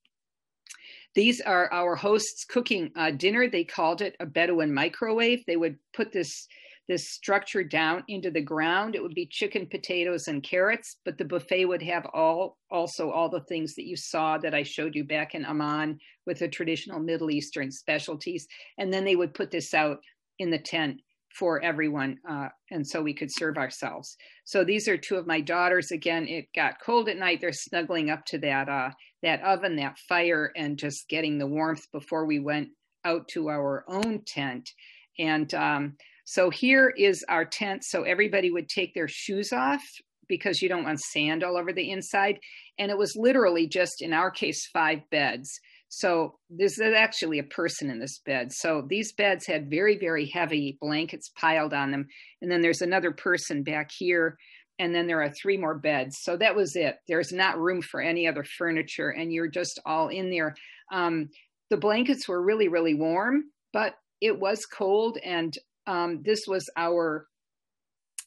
These are our hosts cooking uh, dinner. They called it a Bedouin microwave. They would put this this structure down into the ground. It would be chicken, potatoes, and carrots, but the buffet would have all also all the things that you saw that I showed you back in Amman with the traditional Middle Eastern specialties. And then they would put this out in the tent for everyone, uh, and so we could serve ourselves. So these are two of my daughters. Again, it got cold at night. They're snuggling up to that uh, that oven, that fire, and just getting the warmth before we went out to our own tent. And um, so here is our tent. So everybody would take their shoes off because you don't want sand all over the inside. And it was literally just, in our case, five beds. So there's actually a person in this bed. So these beds had very, very heavy blankets piled on them. And then there's another person back here. And then there are three more beds. So that was it. There's not room for any other furniture. And you're just all in there. Um, the blankets were really, really warm, but it was cold. And um, this was our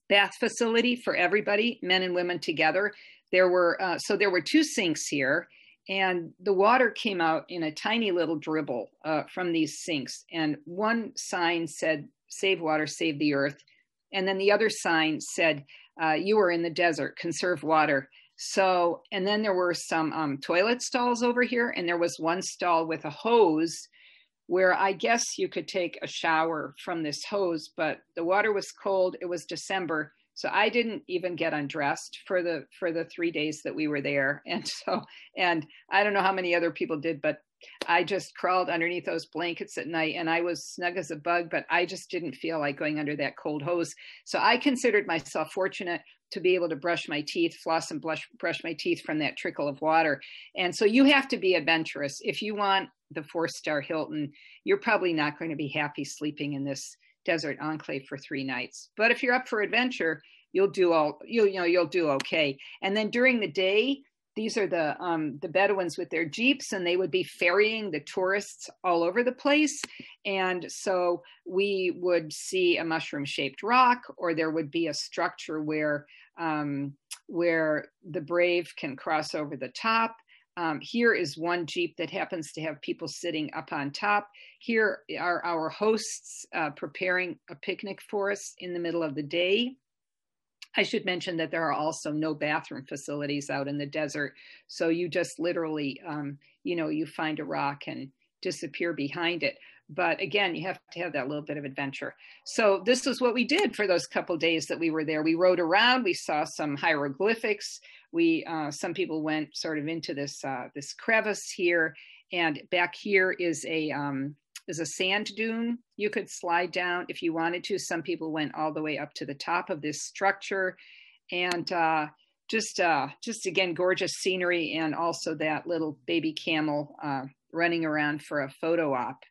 bath facility for everybody, men and women together. There were, uh, so there were two sinks here and the water came out in a tiny little dribble uh, from these sinks. And one sign said, Save water, save the earth. And then the other sign said, uh, You were in the desert, conserve water. So, and then there were some um, toilet stalls over here, and there was one stall with a hose where I guess you could take a shower from this hose, but the water was cold. It was December, so I didn't even get undressed for the for the three days that we were there. And so, and I don't know how many other people did, but I just crawled underneath those blankets at night and I was snug as a bug, but I just didn't feel like going under that cold hose. So I considered myself fortunate to be able to brush my teeth, floss and brush, brush my teeth from that trickle of water. And so you have to be adventurous. If you want the four star Hilton, you're probably not going to be happy sleeping in this desert enclave for three nights. But if you're up for adventure, you'll do all you'll you know you'll do okay. And then during the day, these are the um, the Bedouins with their jeeps, and they would be ferrying the tourists all over the place. And so we would see a mushroom shaped rock, or there would be a structure where um, where the brave can cross over the top. Um, here is one Jeep that happens to have people sitting up on top. Here are our hosts uh, preparing a picnic for us in the middle of the day. I should mention that there are also no bathroom facilities out in the desert. So you just literally, um, you know, you find a rock and disappear behind it. But again, you have to have that little bit of adventure. So this is what we did for those couple days that we were there. We rode around. We saw some hieroglyphics. We uh, some people went sort of into this uh, this crevice here, and back here is a um, is a sand dune you could slide down if you wanted to. Some people went all the way up to the top of this structure, and uh, just uh, just again gorgeous scenery, and also that little baby camel uh, running around for a photo op.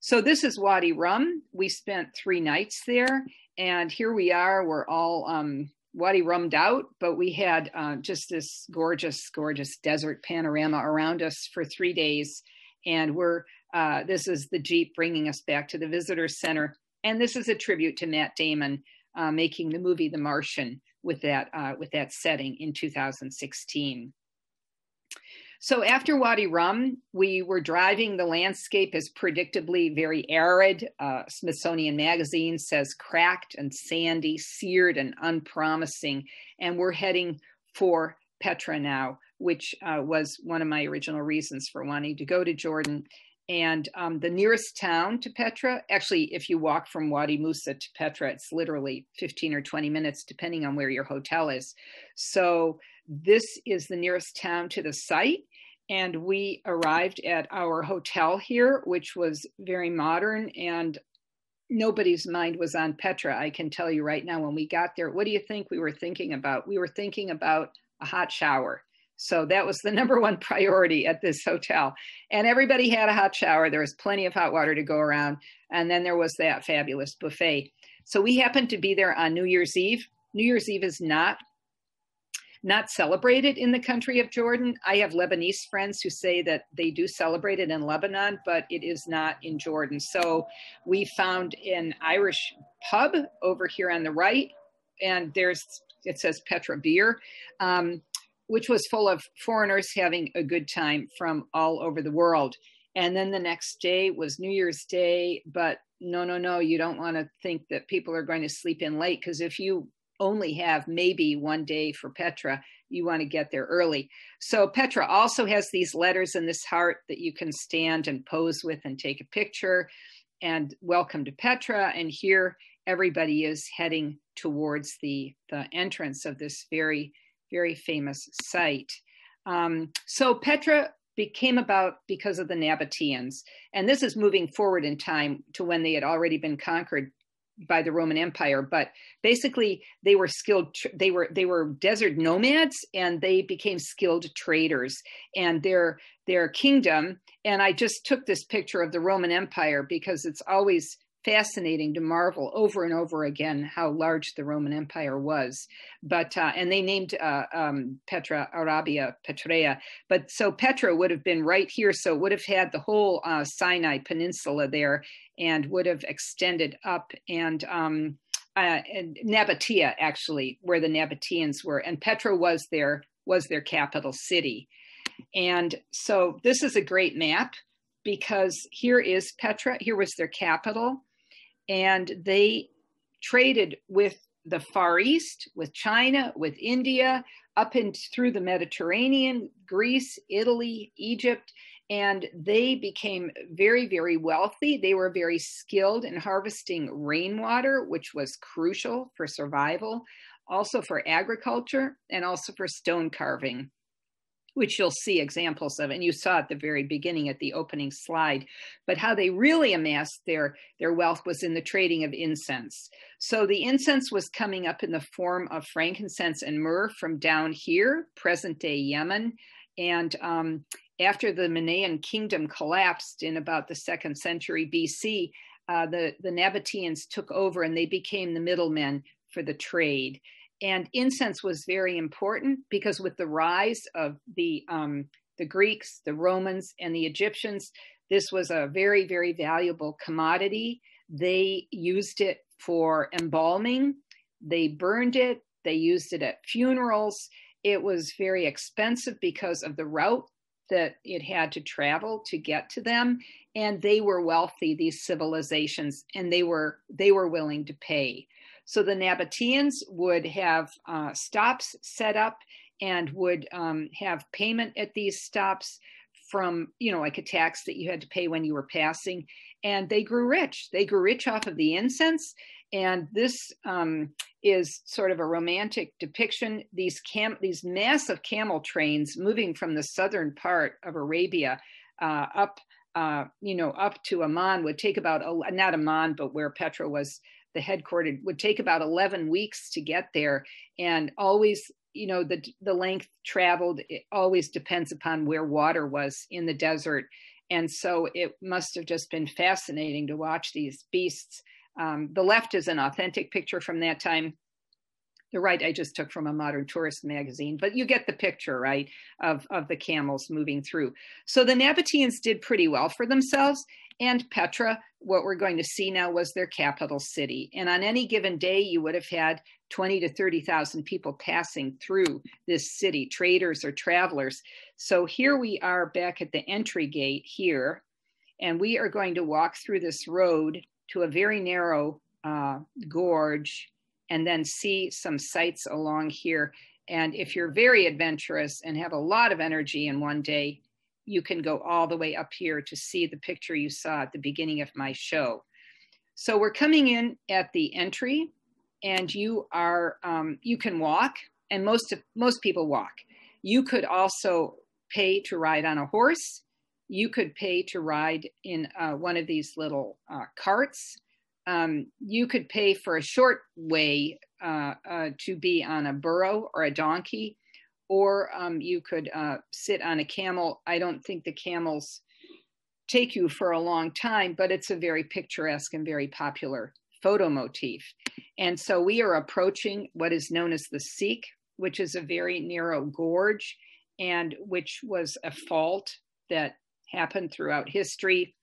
So this is Wadi Rum. We spent three nights there, and here we are. We're all um, Wadi Rummed out, but we had uh, just this gorgeous, gorgeous desert panorama around us for three days, and we're uh, this is the Jeep bringing us back to the visitor center. And this is a tribute to Matt Damon uh, making the movie The Martian with that, uh, with that setting in 2016. So after Wadi Rum, we were driving. The landscape is predictably very arid. Uh, Smithsonian Magazine says cracked and sandy, seared and unpromising. And we're heading for Petra now, which uh, was one of my original reasons for wanting to go to Jordan. And um, the nearest town to Petra, actually, if you walk from Wadi Musa to Petra, it's literally 15 or 20 minutes, depending on where your hotel is. So this is the nearest town to the site. And we arrived at our hotel here, which was very modern and nobody's mind was on Petra. I can tell you right now, when we got there, what do you think we were thinking about? We were thinking about a hot shower. So that was the number one priority at this hotel. And everybody had a hot shower. There was plenty of hot water to go around. And then there was that fabulous buffet. So we happened to be there on New Year's Eve. New Year's Eve is not not celebrated in the country of Jordan. I have Lebanese friends who say that they do celebrate it in Lebanon, but it is not in Jordan. So we found an Irish pub over here on the right, and there's it says Petra beer. Um, which was full of foreigners having a good time from all over the world. And then the next day was New Year's Day, but no, no, no, you don't want to think that people are going to sleep in late because if you only have maybe one day for Petra, you want to get there early. So Petra also has these letters in this heart that you can stand and pose with and take a picture. And welcome to Petra. And here everybody is heading towards the, the entrance of this very very famous site. Um, so Petra became about because of the Nabateans. And this is moving forward in time to when they had already been conquered by the Roman Empire, but basically they were skilled they were they were desert nomads and they became skilled traders and their their kingdom. And I just took this picture of the Roman Empire because it's always fascinating to marvel over and over again how large the Roman Empire was. But uh, and they named uh, um, Petra Arabia Petraea. But so Petra would have been right here, so it would have had the whole uh, Sinai Peninsula there, and would have extended up and. Um, uh, and Nabatea, actually, where the Nabateans were, and Petra was their was their capital city, and so this is a great map because here is Petra. Here was their capital, and they traded with the Far East, with China, with India, up and through the Mediterranean, Greece, Italy, Egypt, and they became very, very wealthy. They were very skilled in harvesting rainwater, which was crucial for survival, also for agriculture, and also for stone carving which you'll see examples of and you saw at the very beginning at the opening slide but how they really amassed their their wealth was in the trading of incense. So the incense was coming up in the form of frankincense and myrrh from down here present day yemen. And um, after the Minaean kingdom collapsed in about the second century BC, uh, the, the Nabateans took over and they became the middlemen for the trade and incense was very important because with the rise of the um, the Greeks, the Romans, and the Egyptians, this was a very very valuable commodity. They used it for embalming. They burned it. They used it at funerals. It was very expensive because of the route that it had to travel to get to them and they were wealthy these civilizations and they were they were willing to pay so the Nabateans would have uh, stops set up and would um, have payment at these stops from, you know, like a tax that you had to pay when you were passing. And they grew rich. They grew rich off of the incense. And this um, is sort of a romantic depiction. These cam- these massive camel trains moving from the southern part of Arabia uh, up, uh, you know, up to Amman would take about not Amman, but where Petra was the headquarters would take about 11 weeks to get there and always you know the the length traveled it always depends upon where water was in the desert and so it must have just been fascinating to watch these beasts um, the left is an authentic picture from that time the right I just took from a modern tourist magazine, but you get the picture, right, of, of the camels moving through. So the Nabateans did pretty well for themselves. And Petra, what we're going to see now, was their capital city. And on any given day, you would have had 20 to 30,000 people passing through this city, traders or travelers. So here we are back at the entry gate here, and we are going to walk through this road to a very narrow uh, gorge and then see some sights along here. And if you're very adventurous and have a lot of energy in one day, you can go all the way up here to see the picture you saw at the beginning of my show. So we're coming in at the entry and you are, um, you can walk and most, of, most people walk. You could also pay to ride on a horse. You could pay to ride in uh, one of these little uh, carts. Um, you could pay for a short way uh, uh to be on a burro or a donkey or um, you could uh, sit on a camel. I don't think the camels take you for a long time, but it's a very picturesque and very popular photo motif. And so we are approaching what is known as the Siq, which is a very narrow gorge and which was a fault that happened throughout history.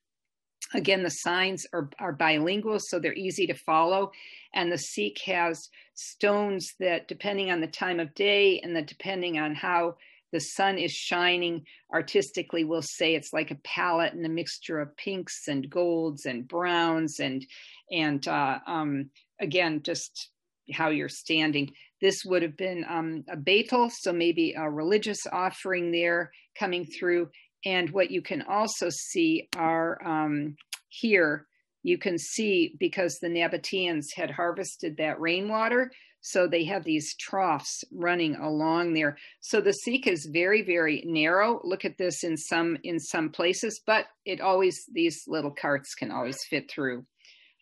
Again, the signs are, are bilingual, so they're easy to follow. And the Siq has stones that, depending on the time of day and the depending on how the sun is shining artistically, we'll say it's like a palette and a mixture of pinks and golds and browns and and uh, um, again just how you're standing. This would have been um, a baetyl, so maybe a religious offering there coming through. And what you can also see are um, here you can see because the Nabateans had harvested that rainwater, so they have these troughs running along there. So the Siq is very, very narrow. Look at this in some in some places, but it always these little carts can always fit through.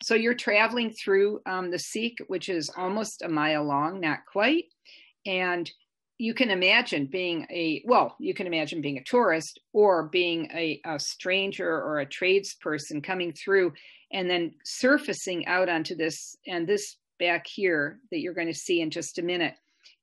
So you're traveling through um, the Siq, which is almost a mile long, not quite, and you can imagine being a well you can imagine being a tourist or being a, a stranger or a tradesperson coming through and then surfacing out onto this and this back here that you're going to see in just a minute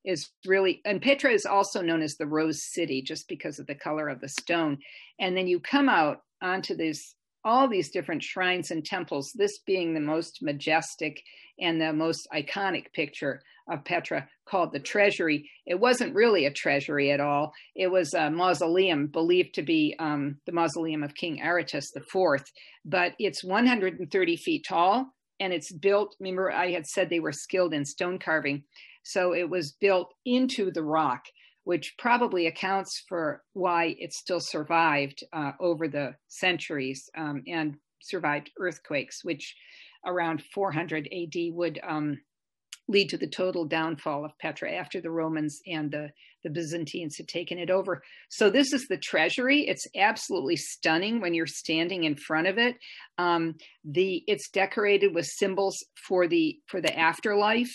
is really and petra is also known as the rose city just because of the color of the stone. And then you come out onto this all these different shrines and temples this being the most majestic and the most iconic picture of Petra called the Treasury. It wasn't really a treasury at all. It was a mausoleum believed to be um, the mausoleum of King Aretas IV, but it's 130 feet tall and it's built. Remember, I had said they were skilled in stone carving. So it was built into the rock. which probably accounts for why it still survived uh, over the centuries um, and survived earthquakes, which around 400 AD would um, lead to the total downfall of Petra after the Romans and the, the Byzantines had taken it over. So this is the treasury. It's absolutely stunning when you're standing in front of it. Um, the it's decorated with symbols for the for the afterlife.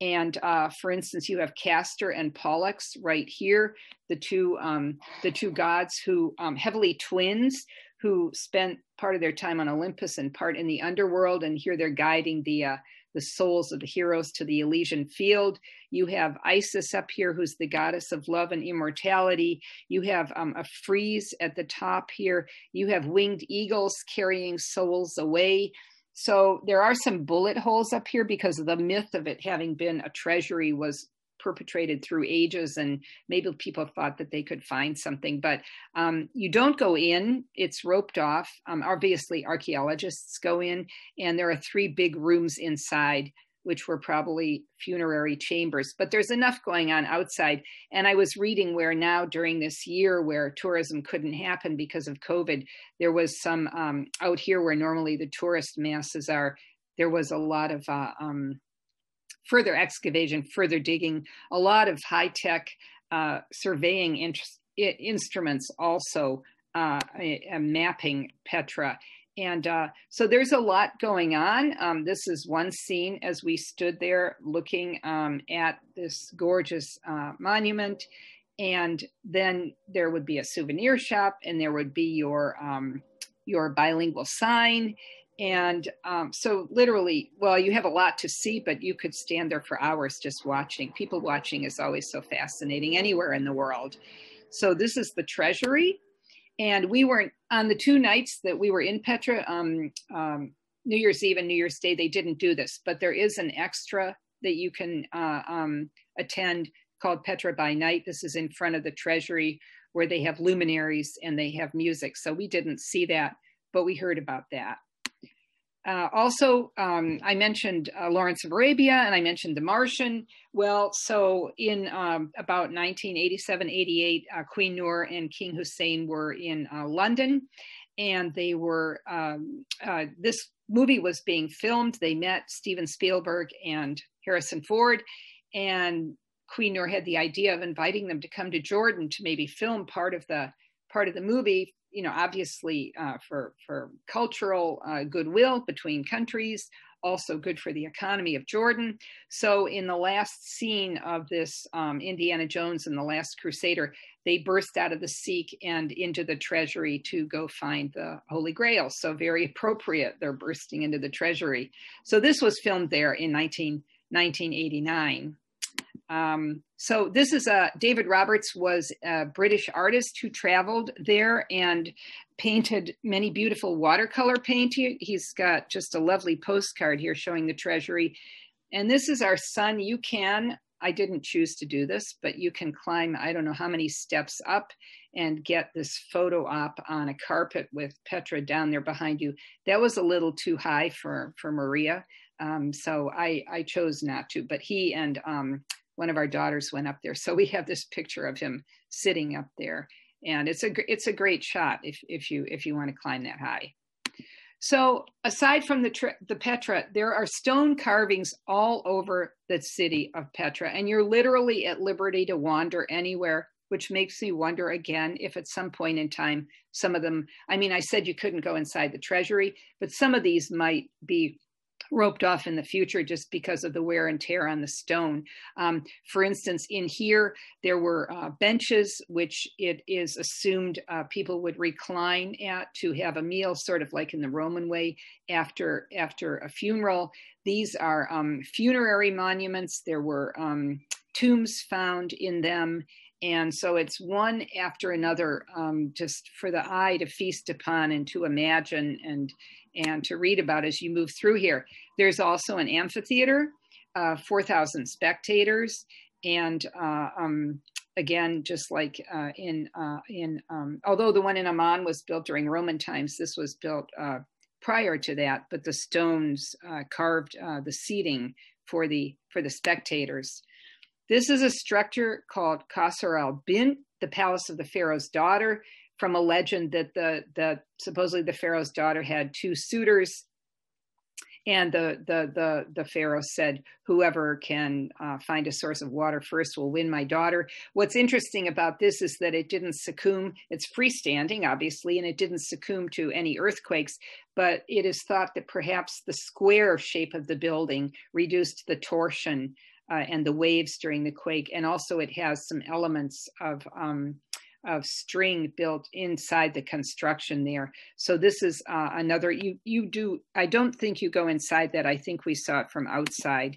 And uh, for instance, you have Castor and Pollux right here, the two um, the two gods who um, heavily twins who spent part of their time on Olympus and part in the underworld. And here they're guiding the uh, the souls of the heroes to the Elysian field. You have Isis up here, who's the goddess of love and immortality. You have um, a frieze at the top here. You have winged eagles carrying souls away. So there are some bullet holes up here because the myth of it having been a treasury was perpetrated through ages and maybe people thought that they could find something but um, you don't go in it's roped off. Um, obviously archaeologists go in and there are three big rooms inside which were probably funerary chambers but there's enough going on outside. And i was reading where now during this year where tourism couldn't happen because of covid there was some um, out here where normally the tourist masses are there was a lot of uh, um, further excavation, further digging, a lot of high tech uh, surveying in- instruments also uh, mapping Petra. And uh, so there's a lot going on. Um, this is one scene as we stood there looking um, at this gorgeous uh, monument. And then there would be a souvenir shop, and there would be your um, your bilingual sign, and um, so, literally, well, you have a lot to see, but you could stand there for hours just watching. People watching is always so fascinating anywhere in the world. So, this is the treasury. And we weren't on the two nights that we were in Petra, um, um, New Year's Eve and New Year's Day, they didn't do this, but there is an extra that you can uh, um, attend called Petra by Night. This is in front of the treasury where they have luminaries and they have music. So, we didn't see that, but we heard about that. Uh, also, um, I mentioned uh, Lawrence of Arabia and I mentioned The Martian. Well, so in um, about 1987 88, uh, Queen Noor and King Hussein were in uh, London and they were, um, uh, this movie was being filmed. They met Steven Spielberg and Harrison Ford, and Queen Noor had the idea of inviting them to come to Jordan to maybe film part of the part of the movie you know, obviously uh, for for cultural uh, goodwill between countries, also good for the economy of Jordan. So, in the last scene of this um, Indiana Jones and the Last Crusader, they burst out of the Siq and into the treasury to go find the Holy Grail. So, very appropriate. They're bursting into the treasury. So, this was filmed there in 19, 1989. Um, so this is a David Roberts was a British artist who traveled there and painted many beautiful watercolor painting. He's got just a lovely postcard here showing the treasury. And this is our son. You can, I didn't choose to do this, but you can climb, I don't know how many steps up and get this photo op on a carpet with Petra down there behind you. That was a little too high for, for Maria. Um, so I, I chose not to, but he and um, one of our daughters went up there. So we have this picture of him sitting up there. And it's a it's a great shot if if you if you want to climb that high. So aside from the the Petra, there are stone carvings all over the city of Petra, and you're literally at liberty to wander anywhere. Which makes me wonder again if at some point in time some of them. I mean, I said you couldn't go inside the treasury, but some of these might be roped off in the future just because of the wear and tear on the stone. Um, for instance, in here, there were uh, benches which it is assumed uh, people would recline at to have a meal, sort of like in the Roman way after, after a funeral. These are um, funerary monuments. There were um, tombs found in them. And so it's one after another, um, just for the eye to feast upon and to imagine and and to read about as you move through here. There's also an amphitheater, uh, 4,000 spectators, and uh, um, again, just like uh, in uh, in um, although the one in Amman was built during Roman times, this was built uh, prior to that. But the stones uh, carved the seating for the for the spectators. This is a structure called Qasr al Bint, the palace of the pharaoh's daughter, from a legend that the the supposedly the pharaoh's daughter had two suitors. And the the the the pharaoh said whoever can uh, find a source of water first will win my daughter. What's interesting about this is that it didn't succumb. It's freestanding obviously and it didn't succumb to any earthquakes but it is thought that perhaps the square shape of the building reduced the torsion uh, and the waves during the quake and also it has some elements of um, of string built inside the construction there. So this is uh, another you you do. I don't think you go inside that. I think we saw it from outside,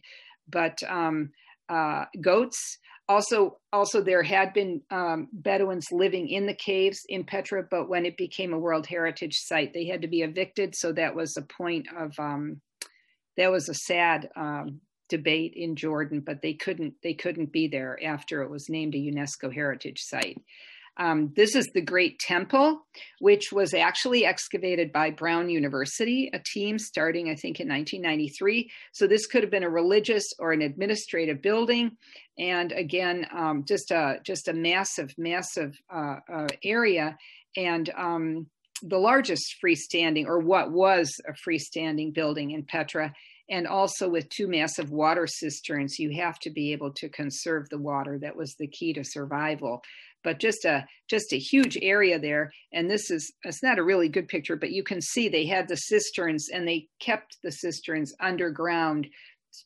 but um, uh, goats. Also, also there had been um, Bedouins living in the caves in Petra, but when it became a World Heritage Site, they had to be evicted. So that was a point of um, that was a sad um, debate in Jordan, but they couldn't they couldn't be there after it was named a UNESCO Heritage Site. Um, this is the Great Temple, which was actually excavated by Brown University, a team starting, I think, in 1993. So this could have been a religious or an administrative building, and again, um, just a just a massive, massive uh, uh, area, and um, the largest freestanding, or what was a freestanding building in Petra. And also with two massive water cisterns, you have to be able to conserve the water. That was the key to survival but just a just a huge area there and this is it's not a really good picture but you can see they had the cisterns and they kept the cisterns underground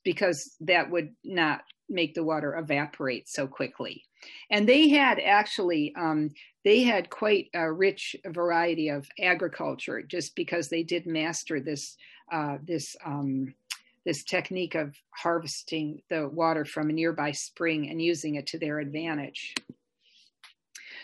because that would not make the water evaporate so quickly and they had actually um, they had quite a rich variety of agriculture just because they did master this uh, this um, this technique of harvesting the water from a nearby spring and using it to their advantage.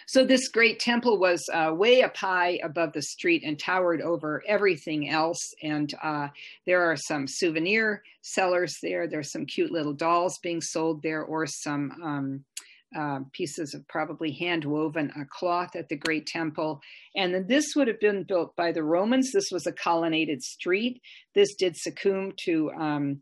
So this great temple was uh, way up high above the street and towered over everything else. And uh, there are some souvenir sellers there. There's some cute little dolls being sold there, or some um, uh, pieces of probably hand woven uh, cloth at the Great Temple. And then this would have been built by the Romans. This was a colonnaded street. This did succumb to um,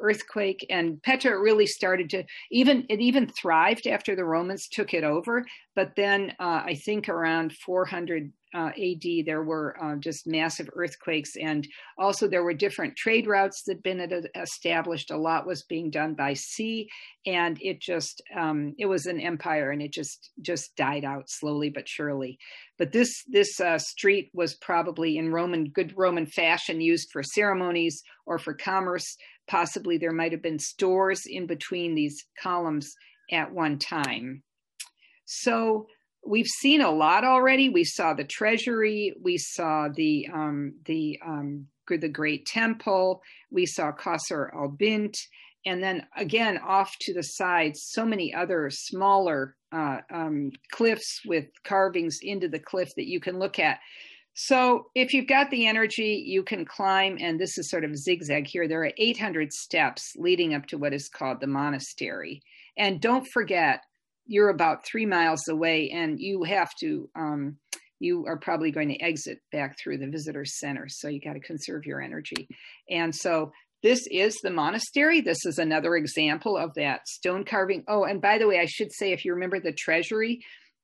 earthquake and petra really started to even it even thrived after the romans took it over but then uh, i think around 400 uh, AD, there were uh, just massive earthquakes, and also there were different trade routes that been established. A lot was being done by sea, and it just um, it was an empire, and it just just died out slowly but surely. But this this uh, street was probably in Roman good Roman fashion, used for ceremonies or for commerce. Possibly there might have been stores in between these columns at one time. So we've seen a lot already. We saw the treasury, we saw the um, the um, the Great Temple, we saw Qasr al Bint, and then again off to the side, so many other smaller uh, um, cliffs with carvings into the cliff that you can look at. So if you've got the energy, you can climb, and this is sort of zigzag here. There are 800 steps leading up to what is called the monastery. And don't forget, you're about three miles away, and you have to, um, you are probably going to exit back through the visitor center. So you got to conserve your energy. And so this is the monastery. This is another example of that stone carving. Oh, and by the way, I should say, if you remember the treasury,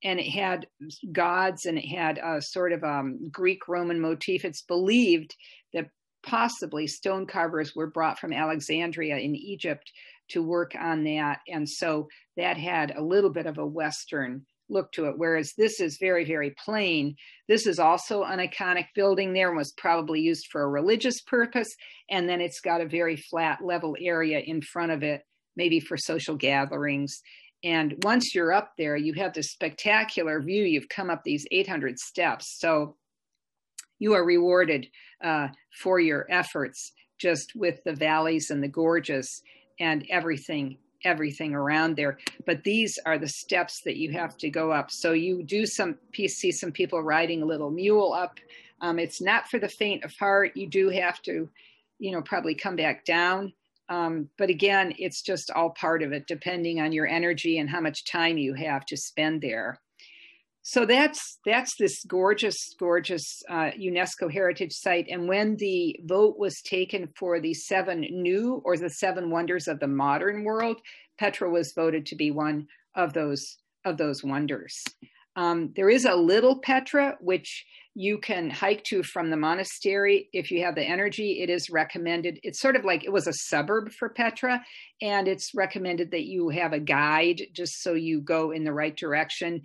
and it had gods and it had a sort of um, Greek Roman motif. It's believed that possibly stone carvers were brought from Alexandria in Egypt to work on that. And so that had a little bit of a Western look to it, whereas this is very, very plain. This is also an iconic building there and was probably used for a religious purpose. And then it's got a very flat, level area in front of it, maybe for social gatherings. And once you're up there, you have this spectacular view. You've come up these 800 steps. So you are rewarded uh, for your efforts just with the valleys and the gorges and everything everything around there. But these are the steps that you have to go up. So you do some see some people riding a little mule up. Um, it's not for the faint of heart. You do have to you know probably come back down um, but again, it's just all part of it, depending on your energy and how much time you have to spend there. So that's that's this gorgeous, gorgeous uh, UNESCO heritage site. And when the vote was taken for the seven new or the seven wonders of the modern world, Petra was voted to be one of those of those wonders. Um, there is a little Petra, which you can hike to from the monastery if you have the energy. It is recommended. It's sort of like it was a suburb for Petra, and it's recommended that you have a guide just so you go in the right direction.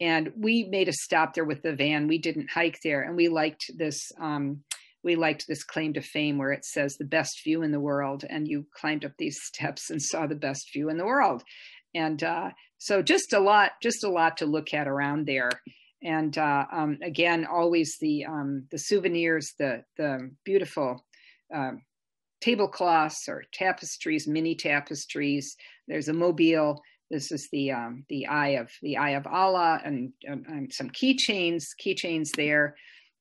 And we made a stop there with the van. We didn't hike there, and we liked this. Um, we liked this claim to fame where it says the best view in the world, and you climbed up these steps and saw the best view in the world. And uh, so just a lot, just a lot to look at around there. And uh, um, again, always the um, the souvenirs, the the beautiful uh, tablecloths or tapestries, mini tapestries. There's a mobile. This is the um, the eye of the eye of Allah, and, and um, some keychains, keychains there.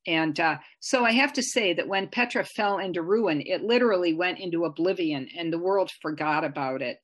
And uh, so I have to say that when Petra fell into ruin, it literally went into oblivion, and the world forgot about it.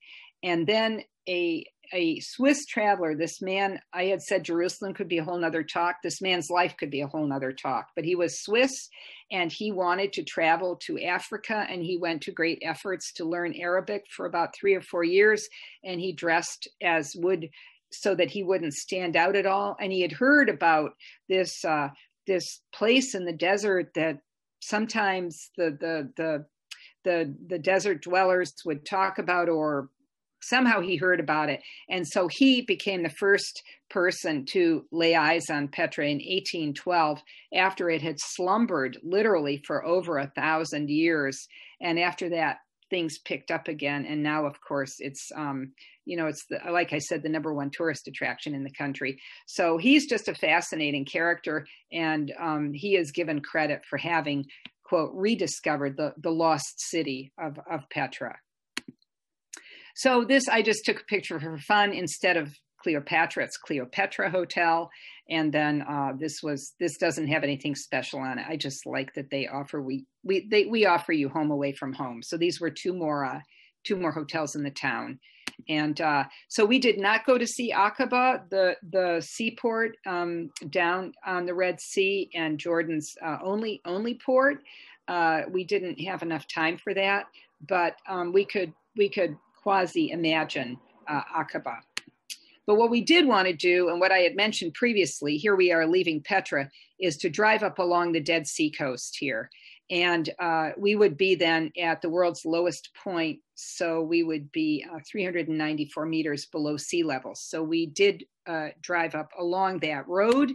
And then a a Swiss traveler, this man, I had said Jerusalem could be a whole nother talk. This man's life could be a whole nother talk. But he was Swiss and he wanted to travel to Africa and he went to great efforts to learn Arabic for about three or four years. And he dressed as would so that he wouldn't stand out at all. And he had heard about this uh, this place in the desert that sometimes the the the the the desert dwellers would talk about or somehow he heard about it. And so he became the first person to lay eyes on Petra in 1812 after it had slumbered literally for over a thousand years. And after that, things picked up again. And now, of course, it's, um, you know, it's the, like I said, the number one tourist attraction in the country. So he's just a fascinating character. And um, he is given credit for having, quote, rediscovered the, the lost city of, of Petra. So this, I just took a picture for fun instead of Cleopatra. It's Cleopatra Hotel, and then uh, this was this doesn't have anything special on it. I just like that they offer we we they we offer you home away from home. So these were two more uh, two more hotels in the town, and uh, so we did not go to see Aqaba, the the seaport um, down on the Red Sea, and Jordan's uh, only only port. Uh, we didn't have enough time for that, but um, we could we could quasi imagine uh, Aqaba. But what we did want to do, and what I had mentioned previously, here we are leaving Petra, is to drive up along the Dead Sea coast here. And uh, we would be then at the world's lowest point. So we would be uh, 394 meters below sea level. So we did uh, drive up along that road.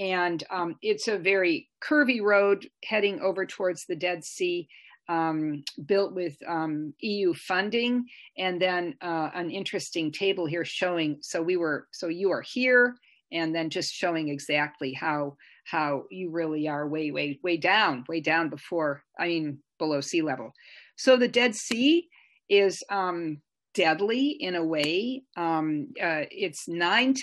And um, it's a very curvy road heading over towards the Dead Sea um, built with um, EU funding, and then uh, an interesting table here showing. So we were, so you are here, and then just showing exactly how how you really are way way way down, way down before, I mean below sea level. So the Dead Sea is um, deadly in a way. Um, uh, it's nine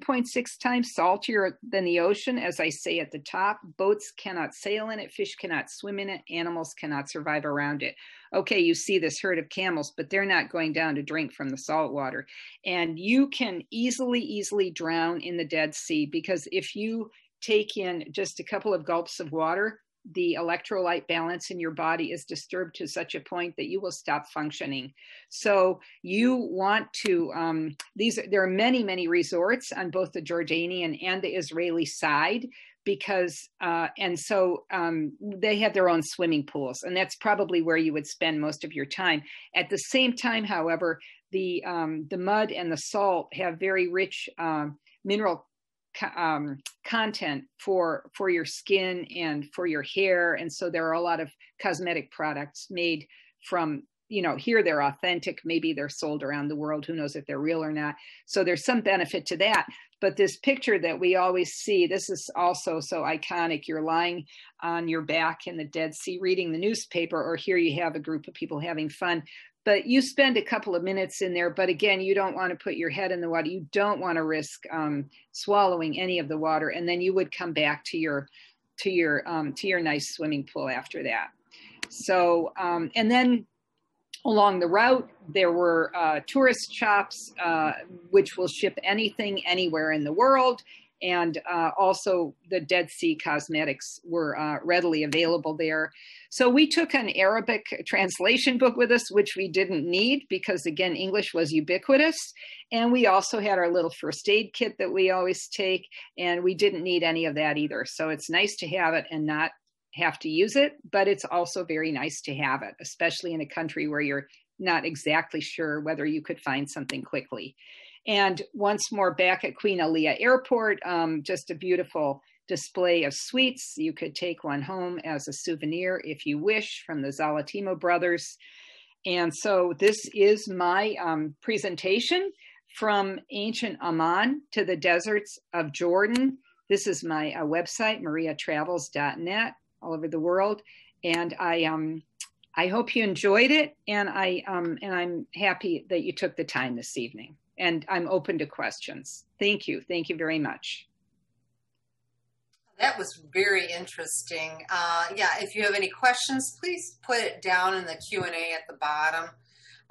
point six times saltier than the ocean, as I say at the top. Boats cannot sail in it, fish cannot swim in it, animals cannot survive around it. Okay, you see this herd of camels, but they're not going down to drink from the salt water, and you can easily easily drown in the Dead Sea because if you take in just a couple of gulps of water, the electrolyte balance in your body is disturbed to such a point that you will stop functioning. So you want to um, these there are many many resorts on both the Jordanian and the Israeli side because uh, and so um, they have their own swimming pools and that's probably where you would spend most of your time. At the same time, however, the um, the mud and the salt have very rich uh, mineral um, content for for your skin and for your hair. And so there are a lot of cosmetic products made from you know here they're authentic maybe they're sold around the world who knows if they're real or not. So there's some benefit to that. But this picture that we always see this is also so iconic. You're lying on your back in the dead sea reading the newspaper or here you have a group of people having fun but you spend a couple of minutes in there but again you don't want to put your head in the water. You don't want to risk um, swallowing any of the water and then you would come back to your to your um, to your nice swimming pool after that. So um, and then along the route there were uh, tourist shops uh, which will ship anything anywhere in the world and uh, also the Dead Sea cosmetics were uh, readily available there. So we took an Arabic translation book with us, which we didn't need because, again, English was ubiquitous. And we also had our little first aid kit that we always take, and we didn't need any of that either. So it's nice to have it and not have to use it, but it's also very nice to have it, especially in a country where you're not exactly sure whether you could find something quickly. And once more back at Queen Alia Airport, um, just a beautiful display of sweets. You could take one home as a souvenir if you wish from the Zalatimo brothers. And so this is my um, presentation from ancient Amman to the deserts of Jordan. This is my uh, website, mariatravels.net, all over the world. And I um, I hope you enjoyed it, and I um, and I'm happy that you took the time this evening and I'm open to questions. Thank you. Thank you very much. That was very interesting. Uh, yeah, if you have any questions, please put it down in the Q&A at the bottom.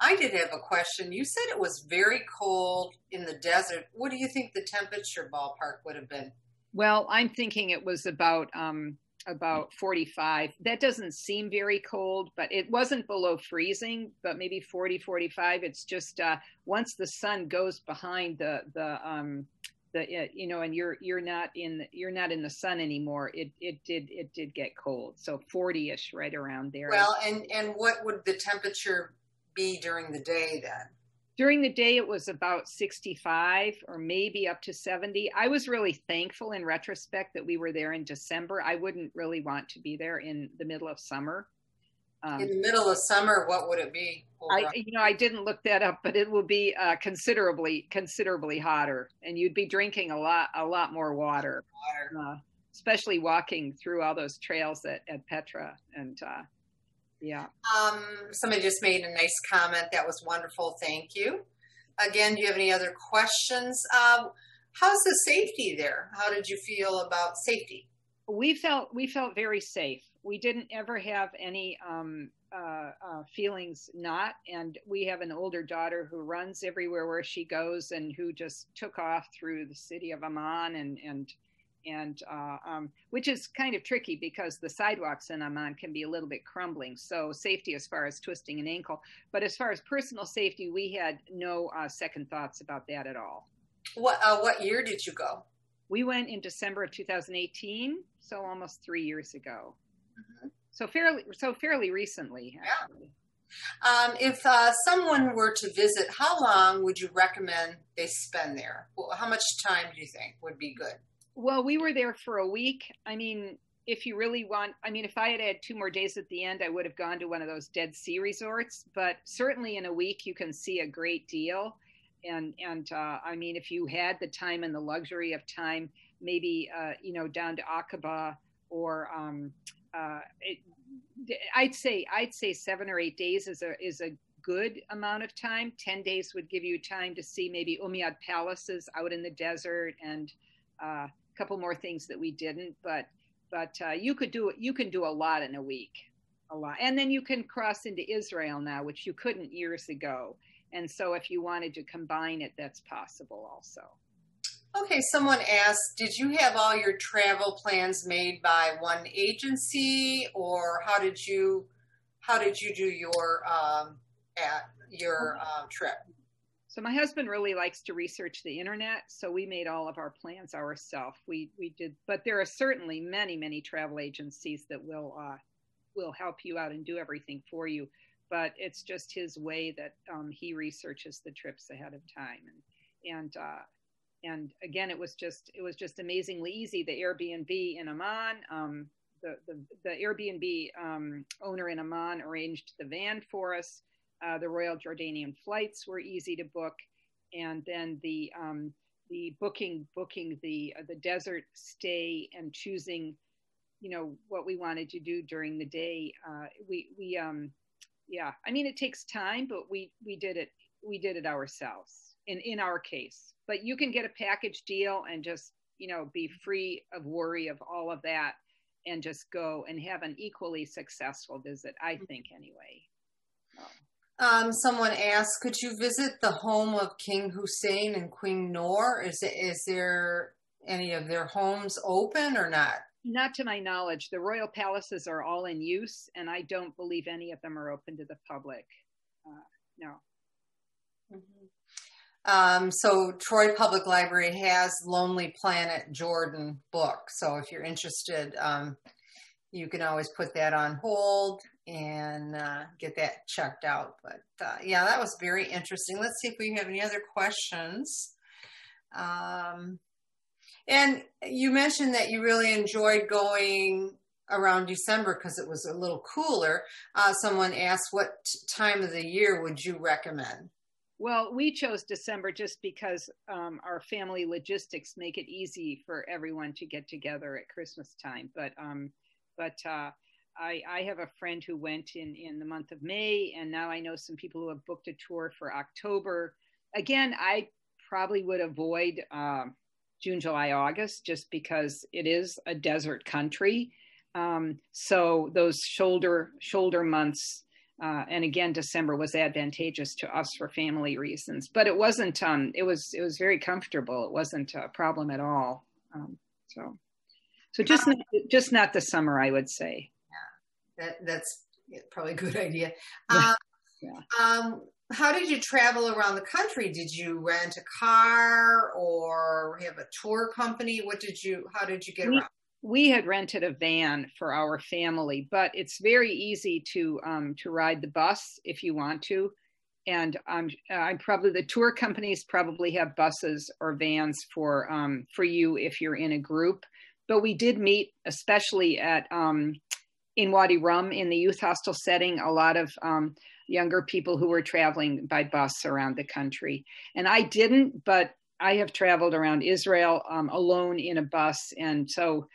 I did have a question. You said it was very cold in the desert. What do you think the temperature ballpark would have been? Well, I'm thinking it was about um, about 45. That doesn't seem very cold, but it wasn't below freezing, but maybe 40, 45. It's just uh, once the sun goes behind the the um, the uh, you know, and you're you're not in you're not in the sun anymore. It it did it did get cold. So 40ish, right around there. Well, and and what would the temperature be during the day then? During the day it was about 65 or maybe up to 70 i was really thankful in retrospect that we were there in december. I wouldn't really want to be there in the middle of summer. Um, in the middle of summer what would it be i you know i didn't look that up but it will be uh, considerably considerably hotter and you'd be drinking a lot a lot more water, water. Uh, especially walking through all those trails at, at petra and uh, yeah. Um, somebody just made a nice comment. That was wonderful. Thank you. Again, do you have any other questions? Uh, how's the safety there? How did you feel about safety? We felt we felt very safe. We didn't ever have any um, uh, uh, feelings not, and we have an older daughter who runs everywhere where she goes, and who just took off through the city of Amman and and and uh, um, which is kind of tricky because the sidewalks in Amman can be a little bit crumbling. So safety as far as twisting an ankle, but as far as personal safety, we had no uh, second thoughts about that at all. What uh, what year did you go? We went in December of 2018, so almost three years ago. Mm-hmm. So fairly so fairly recently. Actually. Yeah. Um, if uh, someone were to visit, how long would you recommend they spend there? Well, how much time do you think would be good? Well, we were there for a week. I mean, if you really want, I mean, if I had had two more days at the end, I would have gone to one of those Dead Sea resorts. But certainly in a week, you can see a great deal. And and uh, I mean, if you had the time and the luxury of time, maybe uh, you know down to Aqaba or um, uh, it, I'd say I'd say seven or eight days is a is a good amount of time. Ten days would give you time to see maybe Umayyad palaces out in the desert and uh, couple more things that we didn't, but but uh, you could do you can do a lot in a week, a lot, and then you can cross into Israel now, which you couldn't years ago. And so, if you wanted to combine it, that's possible also. Okay, someone asked, did you have all your travel plans made by one agency, or how did you how did you do your um, at your uh, trip? So my husband really likes to research the internet, so we made all of our plans ourselves. We we did, but there are certainly many many travel agencies that will uh, will help you out and do everything for you. But it's just his way that um, he researches the trips ahead of time, and and uh, and again, it was just it was just amazingly easy. The Airbnb in Amman, um, the, the the Airbnb um, owner in Amman arranged the van for us uh, the Royal Jordanian flights were easy to book, and then the um, the booking booking the uh, the desert stay and choosing, you know, what we wanted to do during the day. Uh, we we um, yeah, I mean it takes time, but we we did it we did it ourselves in in our case. But you can get a package deal and just you know be free of worry of all of that and just go and have an equally successful visit. I think anyway. Um, someone asked, could you visit the home of King Hussein and Queen Noor? Is it, is there any of their homes open or not? Not to my knowledge. The royal palaces are all in use, and I don't believe any of them are open to the public. Uh, no. Mm-hmm. Um, so Troy Public Library has Lonely Planet Jordan book. So if you're interested, um, you can always put that on hold and uh, get that checked out. But uh, yeah, that was very interesting. Let's see if we have any other questions. Um, and you mentioned that you really enjoyed going around December because it was a little cooler. Uh, someone asked, what time of the year would you recommend? Well, we chose December just because um, our family logistics make it easy for everyone to get together at Christmas time. But um, but uh, I, I have a friend who went in in the month of May, and now I know some people who have booked a tour for October. Again, I probably would avoid. Uh, June, July, August, just because it is a desert country. Um, so those shoulder shoulder months, uh, and again, December was advantageous to us for family reasons. But it wasn't. Um, it was it was very comfortable. It wasn't a problem at all. Um, so, so just not, just not the summer, I would say. That, that's probably a good idea. Um, yeah. Um, how did you travel around the country? Did you rent a car or have a tour company? What did you, how did you get we, around? We had rented a van for our family, but it's very easy to, um, to ride the bus if you want to. And I'm I'm probably, the tour companies probably have buses or vans for, um, for you if you're in a group. But we did meet, especially at, um, in Wadi Rum in the youth hostel setting, a lot of, um, younger people who were traveling by bus around the country. And I didn't, but I have traveled around Israel um, alone in a bus. And so,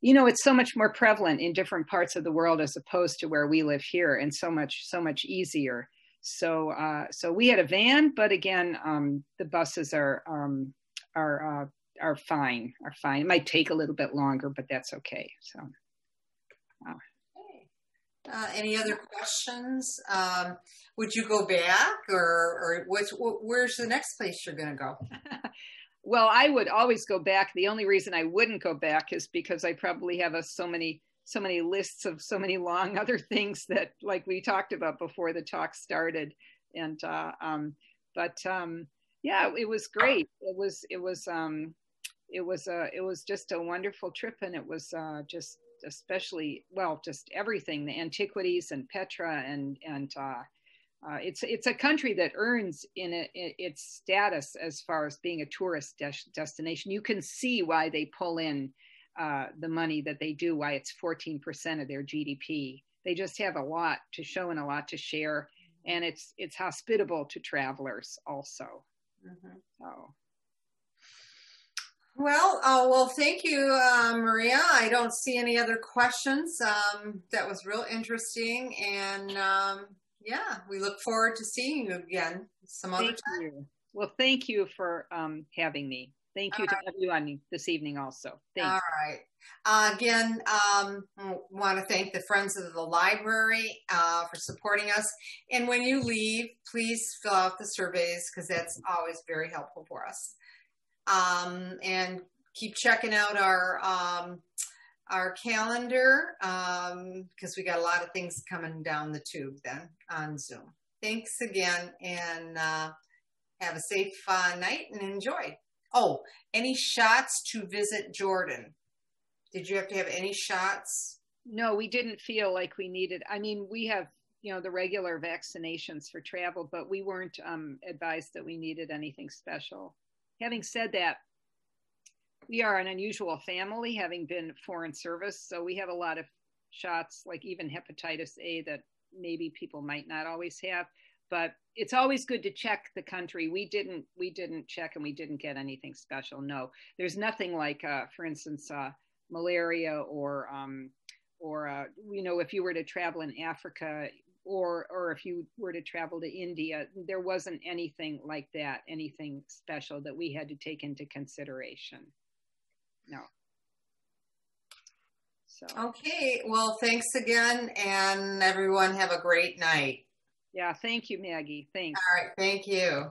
you know, it's so much more prevalent in different parts of the world as opposed to where we live here and so much, so much easier. So, uh, so we had a van, but again, um, the buses are, um, are, uh, are fine, are fine. It might take a little bit longer, but that's okay. So, uh, uh, any other questions? Um, would you go back, or, or what's, where's the next place you're going to go? well, I would always go back. The only reason I wouldn't go back is because I probably have a, so many so many lists of so many long other things that, like we talked about before the talk started. And uh, um, but um, yeah, it was great. It was it was um, it was a it was just a wonderful trip, and it was uh, just especially well, just everything, the antiquities and Petra and and uh, uh, it's it's a country that earns in, a, in, its status as far as being a tourist de- destination. You can see why they pull in uh, the money that they do. Why it's 14% of their GDP. They just have a lot to show and a lot to share, and it's it's hospitable to travelers also. Mm-hmm. So well, uh, well, thank you, uh, Maria. I don't see any other questions. Um, that was real interesting, and um, yeah, we look forward to seeing you again some other thank time. You. Well, thank you for um, having me. Thank you All to right. everyone this evening also. Thanks. All right. Uh, again, um, want to thank the Friends of the Library uh, for supporting us. And when you leave, please fill out the surveys because that's always very helpful for us um, and keep checking out our um, our calendar because um, we got a lot of things coming down the tube then on Zoom. Thanks again, and uh, have a safe uh, night and enjoy. Oh, any shots to visit Jordan? Did you have to have any shots? No, we didn't feel like we needed. I mean, we have you know the regular vaccinations for travel, but we weren't um, advised that we needed anything special having said that, we are an unusual family, having been foreign service. So we have a lot of shots, like even hepatitis A, that maybe people might not always have. But it's always good to check the country. We didn't, we didn't check, and we didn't get anything special. No, there's nothing like, uh, for instance, uh, malaria or, um, or uh, you know, if you were to travel in Africa, or or if you were to travel to India, there wasn't anything like that, anything special that we had to take into consideration. No. So okay, well, thanks again, and everyone have a great night. Yeah, thank you, Maggie. Thanks. All right, thank you.